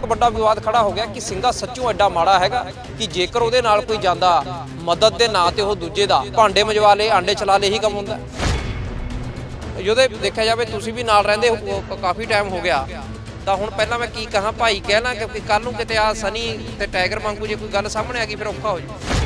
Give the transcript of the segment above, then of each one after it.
ਇੱਕ ਵੱਡਾ ਵਿਵਾਦ ਖੜਾ ਹੋ ਗਿਆ ਕਿ ਸਿੰਘਾ ਸੱਚੋਂ ਐਡਾ ਮਾੜਾ ਹੈਗਾ ਕਿ ਜੇਕਰ ਉਹਦੇ ਨਾਲ ਕੋਈ ਜਾਂਦਾ ਮਦਦ ਦੇ ਨਾਂ ਤੇ ਉਹ ਦੂਜੇ ਦਾ ਭਾਂਡੇ ਮਜਵਾ ਲੇ, ਆਂਡੇ ਚਲਾ ਲੇ ਹੀ ਕੰਮ ਹੁੰਦਾ। ਜਦੋਂ ਦੇਖਿਆ ਜਾਵੇ, ਤੁਸੀਂ ਵੀ ਨਾਲ ਰਹਿੰਦੇ ਹੋ ਕਾਫੀ ਟਾਈਮ ਹੋ ਗਿਆ। ਤਾਂ ਹੁਣ ਪਹਿਲਾਂ ਮੈਂ ਕੀ ਕਹਾਂ? ਭਾਈ ਕਹਿਣਾ ਕਿ ਕੱਲ ਨੂੰ ਕਿਤੇ ਆ ਸਨੀ ਤੇ ਟਾਈਗਰ ਵਾਂਗੂ ਜੇ ਕੋਈ ਗੱਲ ਸਾਹਮਣੇ ਆ ਗਈ, ਫਿਰ ਔਖਾ ਹੋ ਜਾਊ।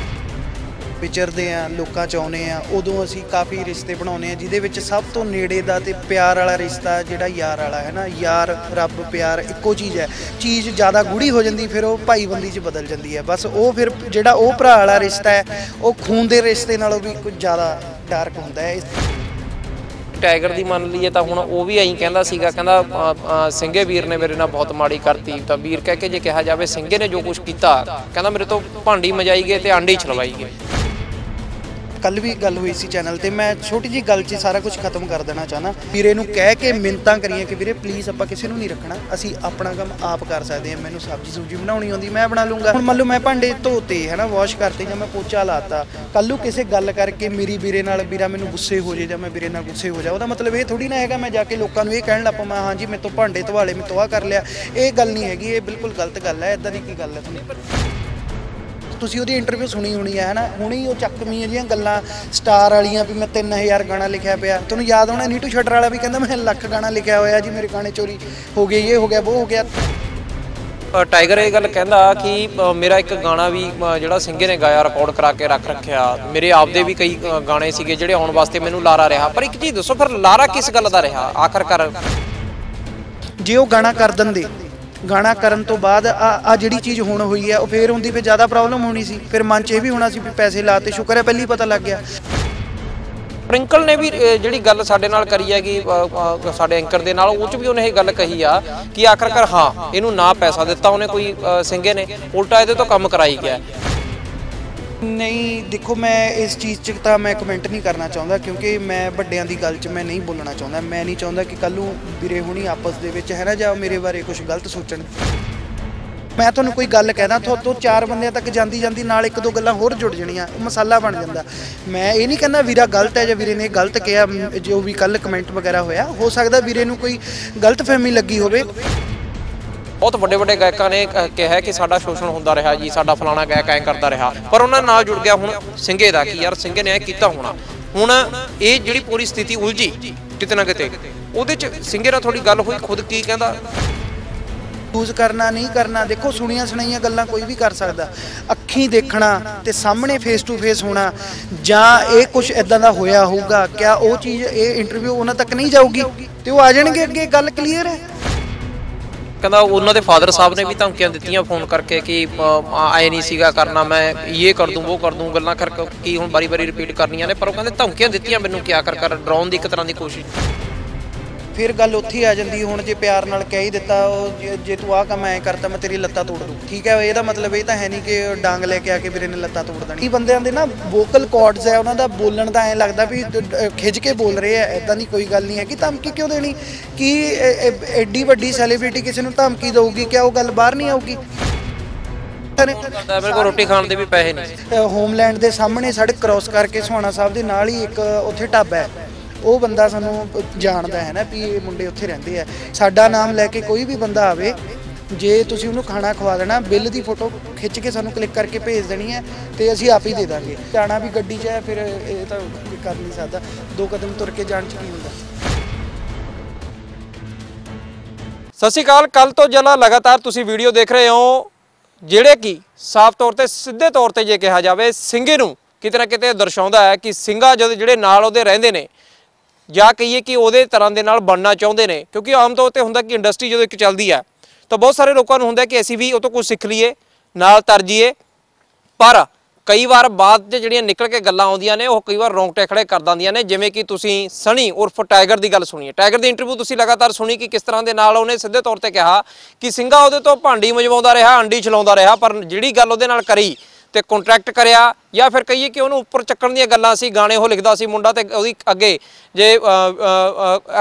ਵਿਚਰਦੇ ਆ ਲੋਕਾਂ ਚ ਆਉਨੇ ਆ ਉਦੋਂ ਅਸੀਂ ਕਾਫੀ ਰਿਸ਼ਤੇ ਬਣਾਉਨੇ ਆ ਜਿਹਦੇ ਵਿੱਚ ਸਭ ਤੋਂ ਨੇੜੇ ਦਾ ਤੇ ਪਿਆਰ ਵਾਲਾ ਰਿਸ਼ਤਾ ਜਿਹੜਾ ਯਾਰ ਵਾਲਾ ਹੈ ਨਾ ਯਾਰ ਰੱਬ ਪਿਆਰ ਇੱਕੋ ਚੀਜ਼ ਹੈ। ਚੀਜ਼ ਜ਼ਿਆਦਾ ਗੂੜੀ ਹੋ ਜਾਂਦੀ ਫਿਰ ਉਹ ਭਾਈਬੰਦੀ ਚ ਬਦਲ ਜਾਂਦੀ ਹੈ। ਬਸ ਉਹ ਫਿਰ ਜਿਹੜਾ ਉਹ ਭਰਾ ਵਾਲਾ ਰਿਸ਼ਤਾ ਹੈ ਉਹ ਖੂਨ ਦੇ ਰਿਸ਼ਤੇ ਨਾਲੋਂ ਵੀ ਕੁਝ ਜ਼ਿਆਦਾ ਡਾਰਕ ਹੁੰਦਾ ਹੈ। ਟਾਈਗਰ ਦੀ ਮੰਨ ਲਈਏ ਤਾਂ ਹੁਣ ਉਹ ਵੀ ਐਂ ਕਹਿੰਦਾ ਸੀਗਾ ਕਹਿੰਦਾ ਅ, ਸਿੰਘੇ ਵੀਰ ਨੇ ਮੇਰੇ ਨਾਲ ਬਹੁਤ ਮਾੜੀ ਕਰਤੀ। ਤਾਂ ਵੀਰ ਕਹਿ ਕੇ ਜੇ ਕਿਹਾ ਜਾਵੇ ਸਿੰਘੇ ਨੇ ਜੋ ਕੁਝ ਕੀਤਾ ਕਹਿੰਦਾ ਮੇਰੇ ਤੋਂ ਭਾਂਡੀ ਮਜਾਈ ਗਏ ਤੇ ਆਂਡੇ ਹੀ ਛਲਵਾਈ ਗਏ। ਕੱਲ ਵੀ ਗੱਲ ਹੋਈ ਸੀ ਚੈਨਲ ਤੇ, ਮੈਂ ਛੋਟੀ ਜੀ ਗੱਲ 'ਚ ਸਾਰਾ ਕੁਝ ਖਤਮ ਕਰ ਦੇਣਾ ਚਾਹਨਾ ਵੀਰੇ ਨੂੰ ਕਹਿ ਕੇ ਮਿੰਤਾਂ ਕਰੀਆਂ ਕਿ ਵੀਰੇ ਪਲੀਜ਼ ਆਪਾਂ ਕਿਸੇ ਨੂੰ ਨਹੀਂ ਰੱਖਣਾ, ਅਸੀਂ ਆਪਣਾ ਕੰਮ ਆਪ ਕਰ ਸਕਦੇ ਹਾਂ, ਮੈਨੂੰ ਸਬਜ਼ੀ ਸੁਬਜੀ ਬਣਾਉਣੀ ਆਉਂਦੀ, ਮੈਂ ਬਣਾ ਲੂੰਗਾ। ਹੁਣ ਮੰਨ ਲਓ ਮੈਂ ਭਾਂਡੇ ਧੋਤੇ ਹੈ ਨਾ ਵਾਸ਼ ਕਰਤੇ ਜਾਂ ਮੈਂ ਪੋਚਾ ਲਾਤਾ ਕੱਲ ਨੂੰ ਕਿਸੇ ਗੱਲ ਕਰਕੇ ਮੇਰੀ ਵੀਰੇ ਨਾਲ ਵੀਰਾ ਮੈਨੂੰ ਗੁੱਸੇ ਹੋ ਜੇ ਜਾਂ ਮੈਂ ਵੀਰੇ ਨਾਲ ਗੁੱਸੇ ਹੋ ਜਾ ਉਹਦਾ ਮਤਲਬ ਇਹ ਥੋੜੀ ਨਾ ਹੈਗਾ, ਮੈਂ ਜਾ ਕੇ ਲੋਕਾਂ ਨੂੰ ਇਹ ਕਹਿਣ ਲੱਪਾਂ ਮੈਂ ਹਾਂਜੀ ਮੇਰੇ ਤੋਂ ਭਾਂਡੇ ਧਵਾਲੇ ਮੈਂ ਤੋਂ ਆਹ ਕਰ ਲਿਆ, ਇਹ ਗੱਲ ਨਹੀਂ ਹੈਗੀ, ਇਹ ਬਿਲਕੁਲ ਗਲਤ ਗੱਲ ਹੈ ਇਦਾਂ ਦੀ ਕੀ ਗੱਲ ਹੈ ਤੁਹਾਨੂੰ? ਤੁਸੀਂ ਉਹਦੀ ਇੰਟਰਵਿਊ ਸੁਣੀ ਹੋਣੀ ਹੈ ਹਨਾ? ਹੁਣੇ ਉਹ ਚੱਕਵੀਆਂ ਜੀਆਂ ਗੱਲਾਂ ਸਟਾਰ ਵਾਲੀਆਂ ਵੀ ਮੈਂ 3000 ਗਾਣਾ ਲਿਖਿਆ ਪਿਆ। ਤੁਹਾਨੂੰ ਯਾਦ ਹੋਣਾ ਨੀਟੂ ਸ਼ਟਰ ਵਾਲਾ ਵੀ ਕਹਿੰਦਾ ਮੈਂ ਲੱਖ ਗਾਣਾ ਲਿਖਿਆ ਹੋਇਆ ਜੀ ਮੇਰੇ ਗਾਣੇ ਚੋਰੀ ਹੋ ਗਏ ਇਹ ਹੋ ਗਿਆ ਉਹ ਹੋ ਗਿਆ। ਟਾਈਗਰ ਇਹ ਗੱਲ ਕਹਿੰਦਾ ਕਿ ਮੇਰਾ ਇੱਕ ਗਾਣਾ ਵੀ ਜਿਹੜਾ ਸਿੰਘੇ ਨੇ ਗਾਇਆ ਰਿਕਾਰਡ ਕਰਾ ਕੇ ਰੱਖ ਰੱਖਿਆ। ਮੇਰੇ ਆਪਦੇ ਵੀ ਕਈ ਗਾਣੇ ਸੀਗੇ ਜਿਹੜੇ ਆਉਣ ਵਾਸਤੇ ਮੈਨੂੰ ਲਾਰਾ ਰਿਹਾ। ਪਰ ਇੱਕ ਚੀਜ਼ ਦੱਸੋ ਫਿਰ ਲਾਰਾ ਕਿਸ ਗੱਲ ਦਾ ਰਿਹਾ? ਆਖਰਕਾਰ ਜੇ ਉਹ ਗਾਣਾ ਕਰ ਦਿੰਦੇ ਗਾਣਾ ਕਰਨ ਤੋਂ ਬਾਅਦ ਆ ਜਿਹੜੀ ਚੀਜ਼ ਹੁਣ ਹੋਈ ਹੈ ਉਹ ਫੇਰ ਹੁੰਦੀ ਫੇਰ ਜ਼ਿਆਦਾ ਪ੍ਰੋਬਲਮ ਹੋਣੀ ਸੀ। ਫਿਰ ਮਨ 'ਚ ਇਹ ਵੀ ਹੋਣਾ ਸੀ ਵੀ ਪੈਸੇ ਲਾਤੇ ਸ਼ੁਕਰ ਹੈ ਪਹਿਲੀ ਪਤਾ ਲੱਗ ਗਿਆ। ਪ੍ਰਿੰਕਲ ਨੇ ਵੀ ਜਿਹੜੀ ਗੱਲ ਸਾਡੇ ਨਾਲ ਕਰੀ ਹੈਗੀ ਸਾਡੇ ਐਂਕਰ ਦੇ ਨਾਲ ਉਹ ਚ ਵੀ ਉਹਨੇ ਇਹ ਗੱਲ ਕਹੀ ਆ ਕਿ ਆਖਰਕਾਰ ਹਾਂ ਇਹਨੂੰ ਨਾ ਪੈਸਾ ਦਿੱਤਾ ਉਹਨੇ ਕੋਈ ਅ, ਸਿੰਘੇ ਨੇ ਉਲਟਾ ਇਹਦੇ ਤੋਂ ਕੰਮ ਕਰਾਈ ਗਿਆ। ਨਹੀਂ, ਦੇਖੋ ਮੈਂ ਇਸ ਚੀਜ਼ 'ਚ ਤਾਂ ਮੈਂ ਕਮੈਂਟ ਨਹੀਂ ਕਰਨਾ ਚਾਹੁੰਦਾ ਕਿਉਂਕਿ ਮੈਂ ਵੱਡਿਆਂ ਦੀ ਗੱਲ 'ਚ ਮੈਂ ਨਹੀਂ ਬੋਲਣਾ ਚਾਹੁੰਦਾ। ਮੈਂ ਨਹੀਂ ਚਾਹੁੰਦਾ ਕਿ ਕੱਲ ਨੂੰ ਵੀਰੇ ਹੁਣੀ ਆਪਸ ਦੇ ਵਿੱਚ, ਹੈ ਨਾ, ਜਾਂ ਮੇਰੇ ਬਾਰੇ ਕੁਝ ਗਲਤ ਸੋਚਣ। ਮੈਂ ਤੁਹਾਨੂੰ ਕੋਈ ਗੱਲ ਕਹਿਦਾ ਤੋਂ ਚਾਰ ਬੰਦਿਆਂ ਤੱਕ ਜਾਂਦੀ ਜਾਂਦੀ ਨਾਲ ਇੱਕ ਦੋ ਗੱਲਾਂ ਹੋਰ ਜੁੜ ਜਾਣੀਆਂ ਉਹ ਮਸਾਲਾ ਬਣ ਜਾਂਦਾ। ਮੈਂ ਇਹ ਨਹੀਂ ਕਹਿੰਦਾ ਵੀਰਾ ਗਲਤ ਹੈ ਜਾਂ ਵੀਰੇ ਨੇ ਗਲਤ ਕਿਹਾ, ਜੋ ਵੀ ਕੱਲ ਕਮੈਂਟ ਵਗੈਰਾ ਹੋਇਆ, ਹੋ ਸਕਦਾ ਵੀਰੇ ਨੂੰ ਕੋਈ ਗਲਤ ਫਹਿਮੀ ਲੱਗੀ ਹੋਵੇ। ਬਹੁਤ ਵੱਡੇ ਵੱਡੇ ਗਾਇਕਾਂ ਨੇ ਕਿਹਾ ਕਿ ਸਾਡਾ ਸ਼ੋਸ਼ਣ ਹੁੰਦਾ ਰਿਹਾ ਜੀ, ਸਾਡਾ ਫਲਾਣਾ ਗਾਇਕ ਐਂ ਕਰਦਾ ਰਿਹਾ। ਪਰ ਉਹਨਾਂ ਨਾਲ ਜੁੜ ਗਿਆ ਹੁਣ ਸਿੰਘੇ ਦਾ ਕਿ ਯਾਰ ਸਿੰਘੇ ਨੇ ਐ ਕੀਤਾ ਹੋਣਾ। ਹੁਣ ਇਹ ਜਿਹੜੀ ਪੂਰੀ ਸਥਿਤੀ ਉਲਝੀ ਕਿਤੇ ਨਾ ਕਿਤੇ, ਉਹਦੇ ਚ ਸਿੰਘੇ ਨਾਲ ਥੋੜੀ ਗੱਲ ਹੋਈ, ਖੁਦ ਕੀ ਕਹਿੰਦਾ? ਯੂਜ਼ ਕਰਨਾ, ਨਹੀਂ ਕਰਨਾ, ਦੇਖੋ ਸੁਣੀਆਂ ਸੁਣਾਈਆਂ ਗੱਲਾਂ ਕੋਈ ਵੀ ਕਰ ਸਕਦਾ। ਅੱਖੀਂ ਦੇਖਣਾ ਤੇ ਸਾਹਮਣੇ ਫੇਸ ਟੂ ਫੇਸ ਹੋਣਾ, ਜਾਂ ਇਹ ਕੁਝ ਇਦਾਂ ਦਾ ਹੋਇਆ ਹੋਊਗਾ, ਕਿਆ ਉਹ ਚੀਜ਼, ਇਹ ਇੰਟਰਵਿਊ ਉਹਨਾਂ ਤੱਕ ਨਹੀਂ ਜਾਊਗੀ? ਤੇ ਉਹ ਆ ਜਾਣਗੇ ਅੱਗੇ, ਗੱਲ ਕਲੀਅਰ ਹੈ? ਕਹਿੰਦਾ ਉਹਨਾਂ ਦੇ ਫਾਦਰ ਸਾਹਿਬ ਨੇ ਵੀ ਧਮਕੀਆਂ ਦਿੱਤੀਆਂ ਫੋਨ ਕਰਕੇ ਕਿ ਆਏ ਨਹੀਂ ਸੀਗਾ ਕਰਨਾ, ਮੈਂ ਇਹ ਕਰ ਦੂੰ, ਉਹ ਕਰ ਦੂੰ, ਗੱਲਾਂ ਕਰ ਕੀ ਹੁਣ ਬਾਰੀ-ਬਾਰੀ ਰਿਪੀਟ ਕਰਨੀਆਂ ਨੇ, ਪਰ ਉਹ ਕਹਿੰਦੇ ਧਮਕੀਆਂ ਦਿੱਤੀਆਂ ਮੈਨੂੰ, ਕਿਆ ਕਰ ਕਰ ਡਰਾਉਣ ਦੀ ਇੱਕ ਤਰ੍ਹਾਂ ਦੀ ਕੋਸ਼ਿਸ਼। ਫਿਰ ਗੱਲ ਉੱਥੇ ਆ ਜਾਂਦੀ ਹੁਣ ਜੇ ਪਿਆਰ ਨਾਲ ਕਹਿ ਹੀ ਦਿੱਤਾ ਉਹ ਜੇ- ਤੂੰ ਆਹ ਕੰਮ ਐ ਕਰਤਾ ਮੈਂ ਤੇਰੀ ਲੱਤਾਂ ਤੋੜ ਦੂੰ। ਠੀਕ ਹੈ ਇਹਦਾ ਮਤਲਬ ਇਹ ਤਾਂ ਹੈ ਨਹੀਂ ਕਿ ਡਾਂਗ ਲੈ ਕੇ ਆ ਕੇ ਵੀਰੇ ਨੇ ਲੱਤਾਂ ਤੋੜ ਦੇਣੀ। ਕੀ ਬੰਦਿਆਂ ਦੇ ਨਾ ਵੋਕਲ ਕਾਰਡਸ ਹੈ ਉਹਨਾਂ ਦਾ ਬੋਲਣ ਦਾ ਐ ਲੱਗਦਾ ਵੀ ਖਿੱਚ ਕੇ ਬੋਲ ਰਹੇ ਆ ਐਦਾਂ ਦੀ ਕੋਈ ਗੱਲ ਨਹੀਂ ਹੈ ਕਿ ਧਮਕੀ ਕਿਉਂ ਦੇਣੀ? ਕੀ ਐਡੀ ਵੱਡੀ ਸੈਲੀਬ੍ਰਿਟੀ ਕਿਸੇ ਨੂੰ ਧਮਕੀ ਦਊਗੀ? ਕਿਆ ਉਹ ਗੱਲ ਬਾਹਰ ਨਹੀਂ ਆਊਗੀ? ਮੇਰੇ ਕੋਲ ਰੋਟੀ ਖਾਣ ਦੇ ਵੀ ਪੈਸੇ ਨਹੀਂ। ਹੋਮਲੈਂਡ ਦੇ ਸਾਹਮਣੇ ਸੜਕ ਕ੍ਰਾਸ ਕਰਕੇ ਸੁਹਾਣਾ ਸਾਹਿਬ ਦੇ ਨਾਲ ਹੀ ਇੱਕ ਉੱਥੇ ਢਾਬਾ ਹੈ। ਉਹ ਬੰਦਾ ਸਾਨੂੰ ਜਾਣਦਾ ਹੈ ਨਾ ਵੀ ਇਹ ਮੁੰਡੇ ਉੱਥੇ ਰਹਿੰਦੇ ਆ। ਸਾਡਾ ਨਾਮ ਲੈ ਕੇ ਕੋਈ ਵੀ ਬੰਦਾ ਆਵੇ, ਜੇ ਤੁਸੀਂ ਉਹਨੂੰ ਖਾਣਾ ਖਵਾ ਦੇਣਾ, ਬਿੱਲ ਦੀ ਫੋਟੋ ਖਿੱਚ ਕੇ ਸਾਨੂੰ ਕਲਿੱਕ ਕਰਕੇ ਭੇਜ ਦੇਣੀ ਹੈ ਤੇ ਅਸੀਂ ਆਪ ਹੀ ਦੇ ਦਾਂਗੇ। ਜਾਣਾ ਵੀ ਗੱਡੀ 'ਚ ਹੈ, ਫਿਰ ਇਹ ਤਾਂ ਕਰ ਨਹੀਂ ਸਕਦਾ। ਦੋ ਕਦਮ ਤੁਰ ਕੇ ਜਾਣ 'ਚ ਕੀ ਹੁੰਦਾ? ਸਤਿ ਸ਼੍ਰੀ ਅਕਾਲ ਕੱਲ ਤੋਂ ਜਲਾ ਲਗਾਤਾਰ ਤੁਸੀਂ ਵੀਡੀਓ ਦੇਖ ਰਹੇ ਹੋ, ਜਿਹੜੇ ਕਿ ਸਾਫ਼ ਤੌਰ ਤੇ ਸਿੱਧੇ ਤੌਰ ਤੇ ਜੇ ਕਿਹਾ ਜਾਵੇ ਸਿੰਘੇ ਨੂੰ ਕਿਤੇ ਨਾ ਕਿਤੇ ਦਰਸਾਉਂਦਾ ਹੈ ਕਿ ਸਿੰਘਾ ਜਦ ਜਿਹੜੇ ਨਾਲ ਉਹਦੇ ਰਹਿੰਦੇ ਨੇ ਜਾਂ ਕਹੀਏ ਕਿ ਉਹਦੇ ਤਰ੍ਹਾਂ ਦੇ ਨਾਲ ਬਣਨਾ ਚਾਹੁੰਦੇ ਨੇ, ਕਿਉਂਕਿ ਆਮ ਤੌਰ ਤੇ ਹੁੰਦਾ ਕਿ ਇੰਡਸਟਰੀ ਜਦੋਂ ਇੱਕ ਚੱਲਦੀ ਹੈ, ਤਾਂ ਬਹੁਤ ਸਾਰੇ ਲੋਕਾਂ ਨੂੰ ਹੁੰਦਾ ਕਿ ਅਸੀਂ ਵੀ ਉਹ ਤੋਂ ਕੁਝ ਸਿੱਖ ਲਈਏ, ਨਾਲ ਤਰਜੀਏ, ਪਰ ਕਈ ਵਾਰ ਬਾਅਦ 'ਚ ਜਿਹੜੀਆਂ ਨਿਕਲ ਕੇ ਗੱਲਾਂ ਆਉਂਦੀਆਂ ਨੇ, ਉਹ ਕਈ ਵਾਰ ਰੌਂਗਟੇ ਖੜੇ ਕਰ ਦਿੰਦੀਆਂ ਨੇ, ਜਿਵੇਂ ਕਿ ਤੁਸੀਂ ਸਣੀ ਉਰਫ ਟਾਈਗਰ ਦੀ ਗੱਲ ਸੁਣੀ ਹੈ। ਟਾਈਗਰ ਦੀ ਇੰਟਰਵਿਊ ਤੁਸੀਂ ਲਗਾਤਾਰ ਸੁਣੀ ਕਿ ਕਿਸ ਤਰ੍ਹਾਂ ਦੇ ਨਾਲ ਉਹਨੇ ਸਿੱਧੇ ਤੌਰ ਤੇ ਕਿਹਾ ਕਿ ਸਿੰਘਾ ਉਹਦੇ ਤੋਂ ਭਾਂਡੀ ਮਜਵਾਉਂਦਾ ਰਿਹਾ, ਅੰਡੀ ਛਲਾਉਂਦਾ ਰਿਹਾ, ਪਰ ਜਿਹੜੀ ਗੱਲ ਉਹਦੇ ਨਾਲ ਕਰੀ ਤੇ ਕੰਟਰੈਕਟ ਕਰਿਆ ਜਾਂ ਫਿਰ ਕਹੀਏ ਕਿ ਉਹਨੂੰ ਉੱਪਰ ਚੱਕਣ ਦੀਆਂ ਗੱਲਾਂ ਸੀ, ਗਾਣੇ ਉਹ ਲਿਖਦਾ ਸੀ ਮੁੰਡਾ ਤੇ ਉਹਦੀ ਅੱਗੇ ਜੇ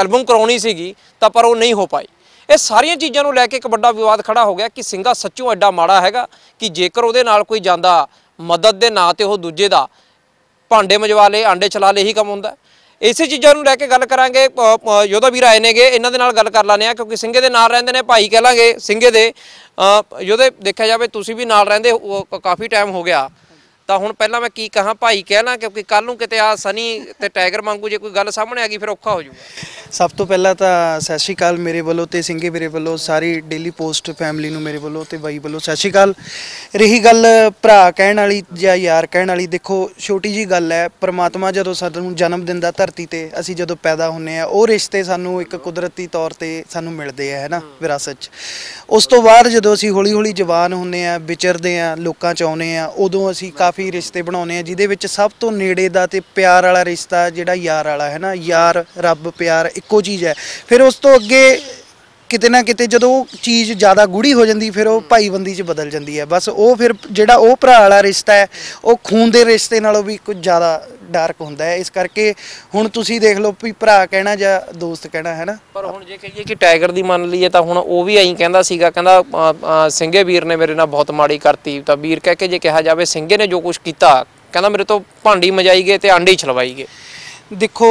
ਐਲਬਮ ਕਰਾਉਣੀ ਸੀਗੀ ਤਾਂ ਪਰ ਉਹ ਨਹੀਂ ਹੋ ਪਾਈ। ਇਹ ਸਾਰੀਆਂ ਚੀਜ਼ਾਂ ਨੂੰ ਲੈ ਕੇ ਇੱਕ ਵੱਡਾ ਵਿਵਾਦ ਖੜਾ ਹੋ ਗਿਆ ਕਿ ਸਿੰਘਾ ਸੱਚੋਂ ਐਡਾ ਮਾੜਾ ਹੈਗਾ ਕਿ ਜੇਕਰ ਉਹਦੇ ਨਾਲ ਕੋਈ ਜਾਂਦਾ ਮਦਦ ਦੇ ਨਾਂ ਤੇ ਉਹ ਦੂਜੇ ਦਾ ਭਾਂਡੇ ਮਜਵਾ ਲੇ, ਆਂਡੇ ਚਲਾ ਲੇ ਹੀ ਕੰਮ ਹੁੰਦਾ। ਇਸੇ ਚੀਜ਼ਾਂ ਨੂੰ ਲੈ ਕੇ ਗੱਲ ਕਰਾਂਗੇ ਯੋਧਾ ਵੀਰ ਆਏ ਨੇਗੇ ਇਹਨਾਂ ਦੇ ਨਾਲ ਗੱਲ ਕਰ ਲਾਨੇ ਆ ਕਿਉਂਕਿ ਸਿੰਘੇ ਦੇ ਨਾਲ ਰਹਿੰਦੇ ਨੇ ਭਾਈ ਕਹਿ ਲਾਂਗੇ ਸਿੰਘੇ ਦੇ। ਅ, ਯੋਧੇ ਦੇਖਿਆ ਜਾਵੇ ਤੁਸੀਂ ਵੀ ਨਾਲ ਰਹਿੰਦੇ ਹੋ, ਕਾਫੀ ਟਾਈਮ ਹੋ ਗਿਆ। ਤਾਂ ਹੁਣ ਪਹਿਲਾਂ ਮੈਂ ਕੀ ਕਹਾਂ, ਭਾਈ ਕਹਿ ਲਾਂ ਕਿਉਂਕਿ ਕੱਲ ਨੂੰ ਕਿਤੇ ਆ ਸਨੀ ਤੇ ਟਾਈਗਰ ਵਾਂਗੂ ਜੇ ਕੋਈ ਗੱਲ ਸਾਹਮਣੇ ਆ ਗਈ, ਫਿਰ ਔਖਾ ਹੋ ਜਾਊਗਾ। ਸਭ ਤੋਂ ਪਹਿਲਾਂ ਤਾਂ ਸਤਿ ਸ਼੍ਰੀ ਅਕਾਲ ਮੇਰੇ ਵੱਲੋਂ ਤੇ ਸਿੰਘੇ ਵੀਰੇ ਵੱਲੋਂ, ਸਾਰੀ ਡੇਲੀ ਪੋਸਟ ਫੈਮਿਲੀ ਨੂੰ ਮੇਰੇ ਵੱਲੋਂ ਤੇ ਬਾਈ ਵੱਲੋਂ ਸਤਿ ਸ਼੍ਰੀ ਅਕਾਲ। ਰਹੀ ਗੱਲ ਭਰਾ ਕਹਿਣ ਵਾਲੀ ਜਾਂ ਯਾਰ ਕਹਿਣ ਵਾਲੀ, ਦੇਖੋ ਛੋਟੀ ਜੀ ਗੱਲ ਹੈ, ਪਰਮਾਤਮਾ ਜਦੋਂ ਸਾਨੂੰ ਜਨਮ ਦਿੰਦਾ ਧਰਤੀ ਤੇ, ਅਸੀਂ ਜਦੋਂ ਪੈਦਾ ਹੁੰਨੇ ਆ, ਉਹ ਰਿਸ਼ਤੇ ਸਾਨੂੰ ਇੱਕ ਕੁਦਰਤੀ ਤੌਰ ਤੇ ਸਾਨੂੰ ਮਿਲਦੇ ਆ, ਹੈਨਾ, ਵਿਰਾਸਤ 'ਚ। ਉਸ ਤੋਂ ਬਾਅਦ ਜਦੋਂ ਅਸੀਂ ਹੌਲੀ ਹੌਲੀ ਜਵਾਨ ਹੁੰਨੇ ਆ, ਵਿਚਰਦੇ ਆ, ਲੋਕਾਂ 'ਚ ਆਉਨੇ ਆ, ਉਦੋਂ ਅਸੀਂ ਕਾਫੀ ਰਿਸ਼ਤੇ ਬਣਾਉਨੇ ਆ, ਜਿਹਦੇ ਵਿੱਚ ਸਭ ਤੋਂ ਨੇੜੇ ਦਾ ਤੇ ਪਿਆਰ ਵਾਲਾ ਰਿਸ਼ਤਾ ਜਿਹੜਾ ਯਾਰ ਵਾਲਾ ਹੈ ਨਾ, ਯਾਰ, ਰੱਬ, ਪਿਆਰ ਇੱਕੋ ਚੀਜ਼ ਹੈ। ਫਿਰ ਉਸ ਤੋਂ ਅੱਗੇ ਕਿਤੇ ਨਾ ਕਿਤੇ ਜਦੋਂ ਉਹ ਚੀਜ਼ ਜ਼ਿਆਦਾ ਗੂੜੀ ਹੋ ਜਾਂਦੀ ਫਿਰ ਉਹ ਭਾਈਬੰਦੀ 'ਚ ਬਦਲ ਜਾਂਦੀ ਹੈ। ਬਸ ਉਹ ਫਿਰ ਜਿਹੜਾ ਉਹ ਭਰਾ ਵਾਲਾ ਰਿਸ਼ਤਾ ਹੈ ਉਹ ਖੂਨ ਦੇ ਰਿਸ਼ਤੇ ਨਾਲੋਂ ਵੀ ਕੁਝ ਜ਼ਿਆਦਾ ਡਾਰਕ ਹੁੰਦਾ ਹੈ। ਇਸ ਕਰਕੇ ਹੁਣ ਤੁਸੀਂ ਦੇਖ ਲਓ ਵੀ ਭਰਾ ਕਹਿਣਾ ਜਾਂ ਦੋਸਤ ਕਹਿਣਾ ਹੈ ਨਾ? ਪਰ ਹੁਣ ਜੇ ਕਹੀਏ ਕਿ ਟਾਈਗਰ ਦੀ ਮੰਨ ਲਈਏ ਤਾਂ ਹੁਣ ਉਹ ਵੀ ਐਂ ਕਹਿੰਦਾ ਸੀਗਾ ਕਹਿੰਦਾ ਸਿੰਘੇ ਵੀਰ ਨੇ ਮੇਰੇ ਨਾਲ ਬਹੁਤ ਮਾੜੀ ਕਰਤੀ। ਤਾਂ ਵੀਰ ਕਹਿ ਕੇ ਜੇ ਕਿਹਾ ਜਾਵੇ ਸਿੰਘੇ ਨੇ ਜੋ ਕੁਝ ਕੀਤਾ ਕਹਿੰਦਾ ਮੇਰੇ ਤੋਂ ਭਾਂਡੀ ਮਜਾਈ ਗਏ ਤੇ ਆਂਡੇ ਛਲਵਾਈ ਗਏ। ਦੇਖੋ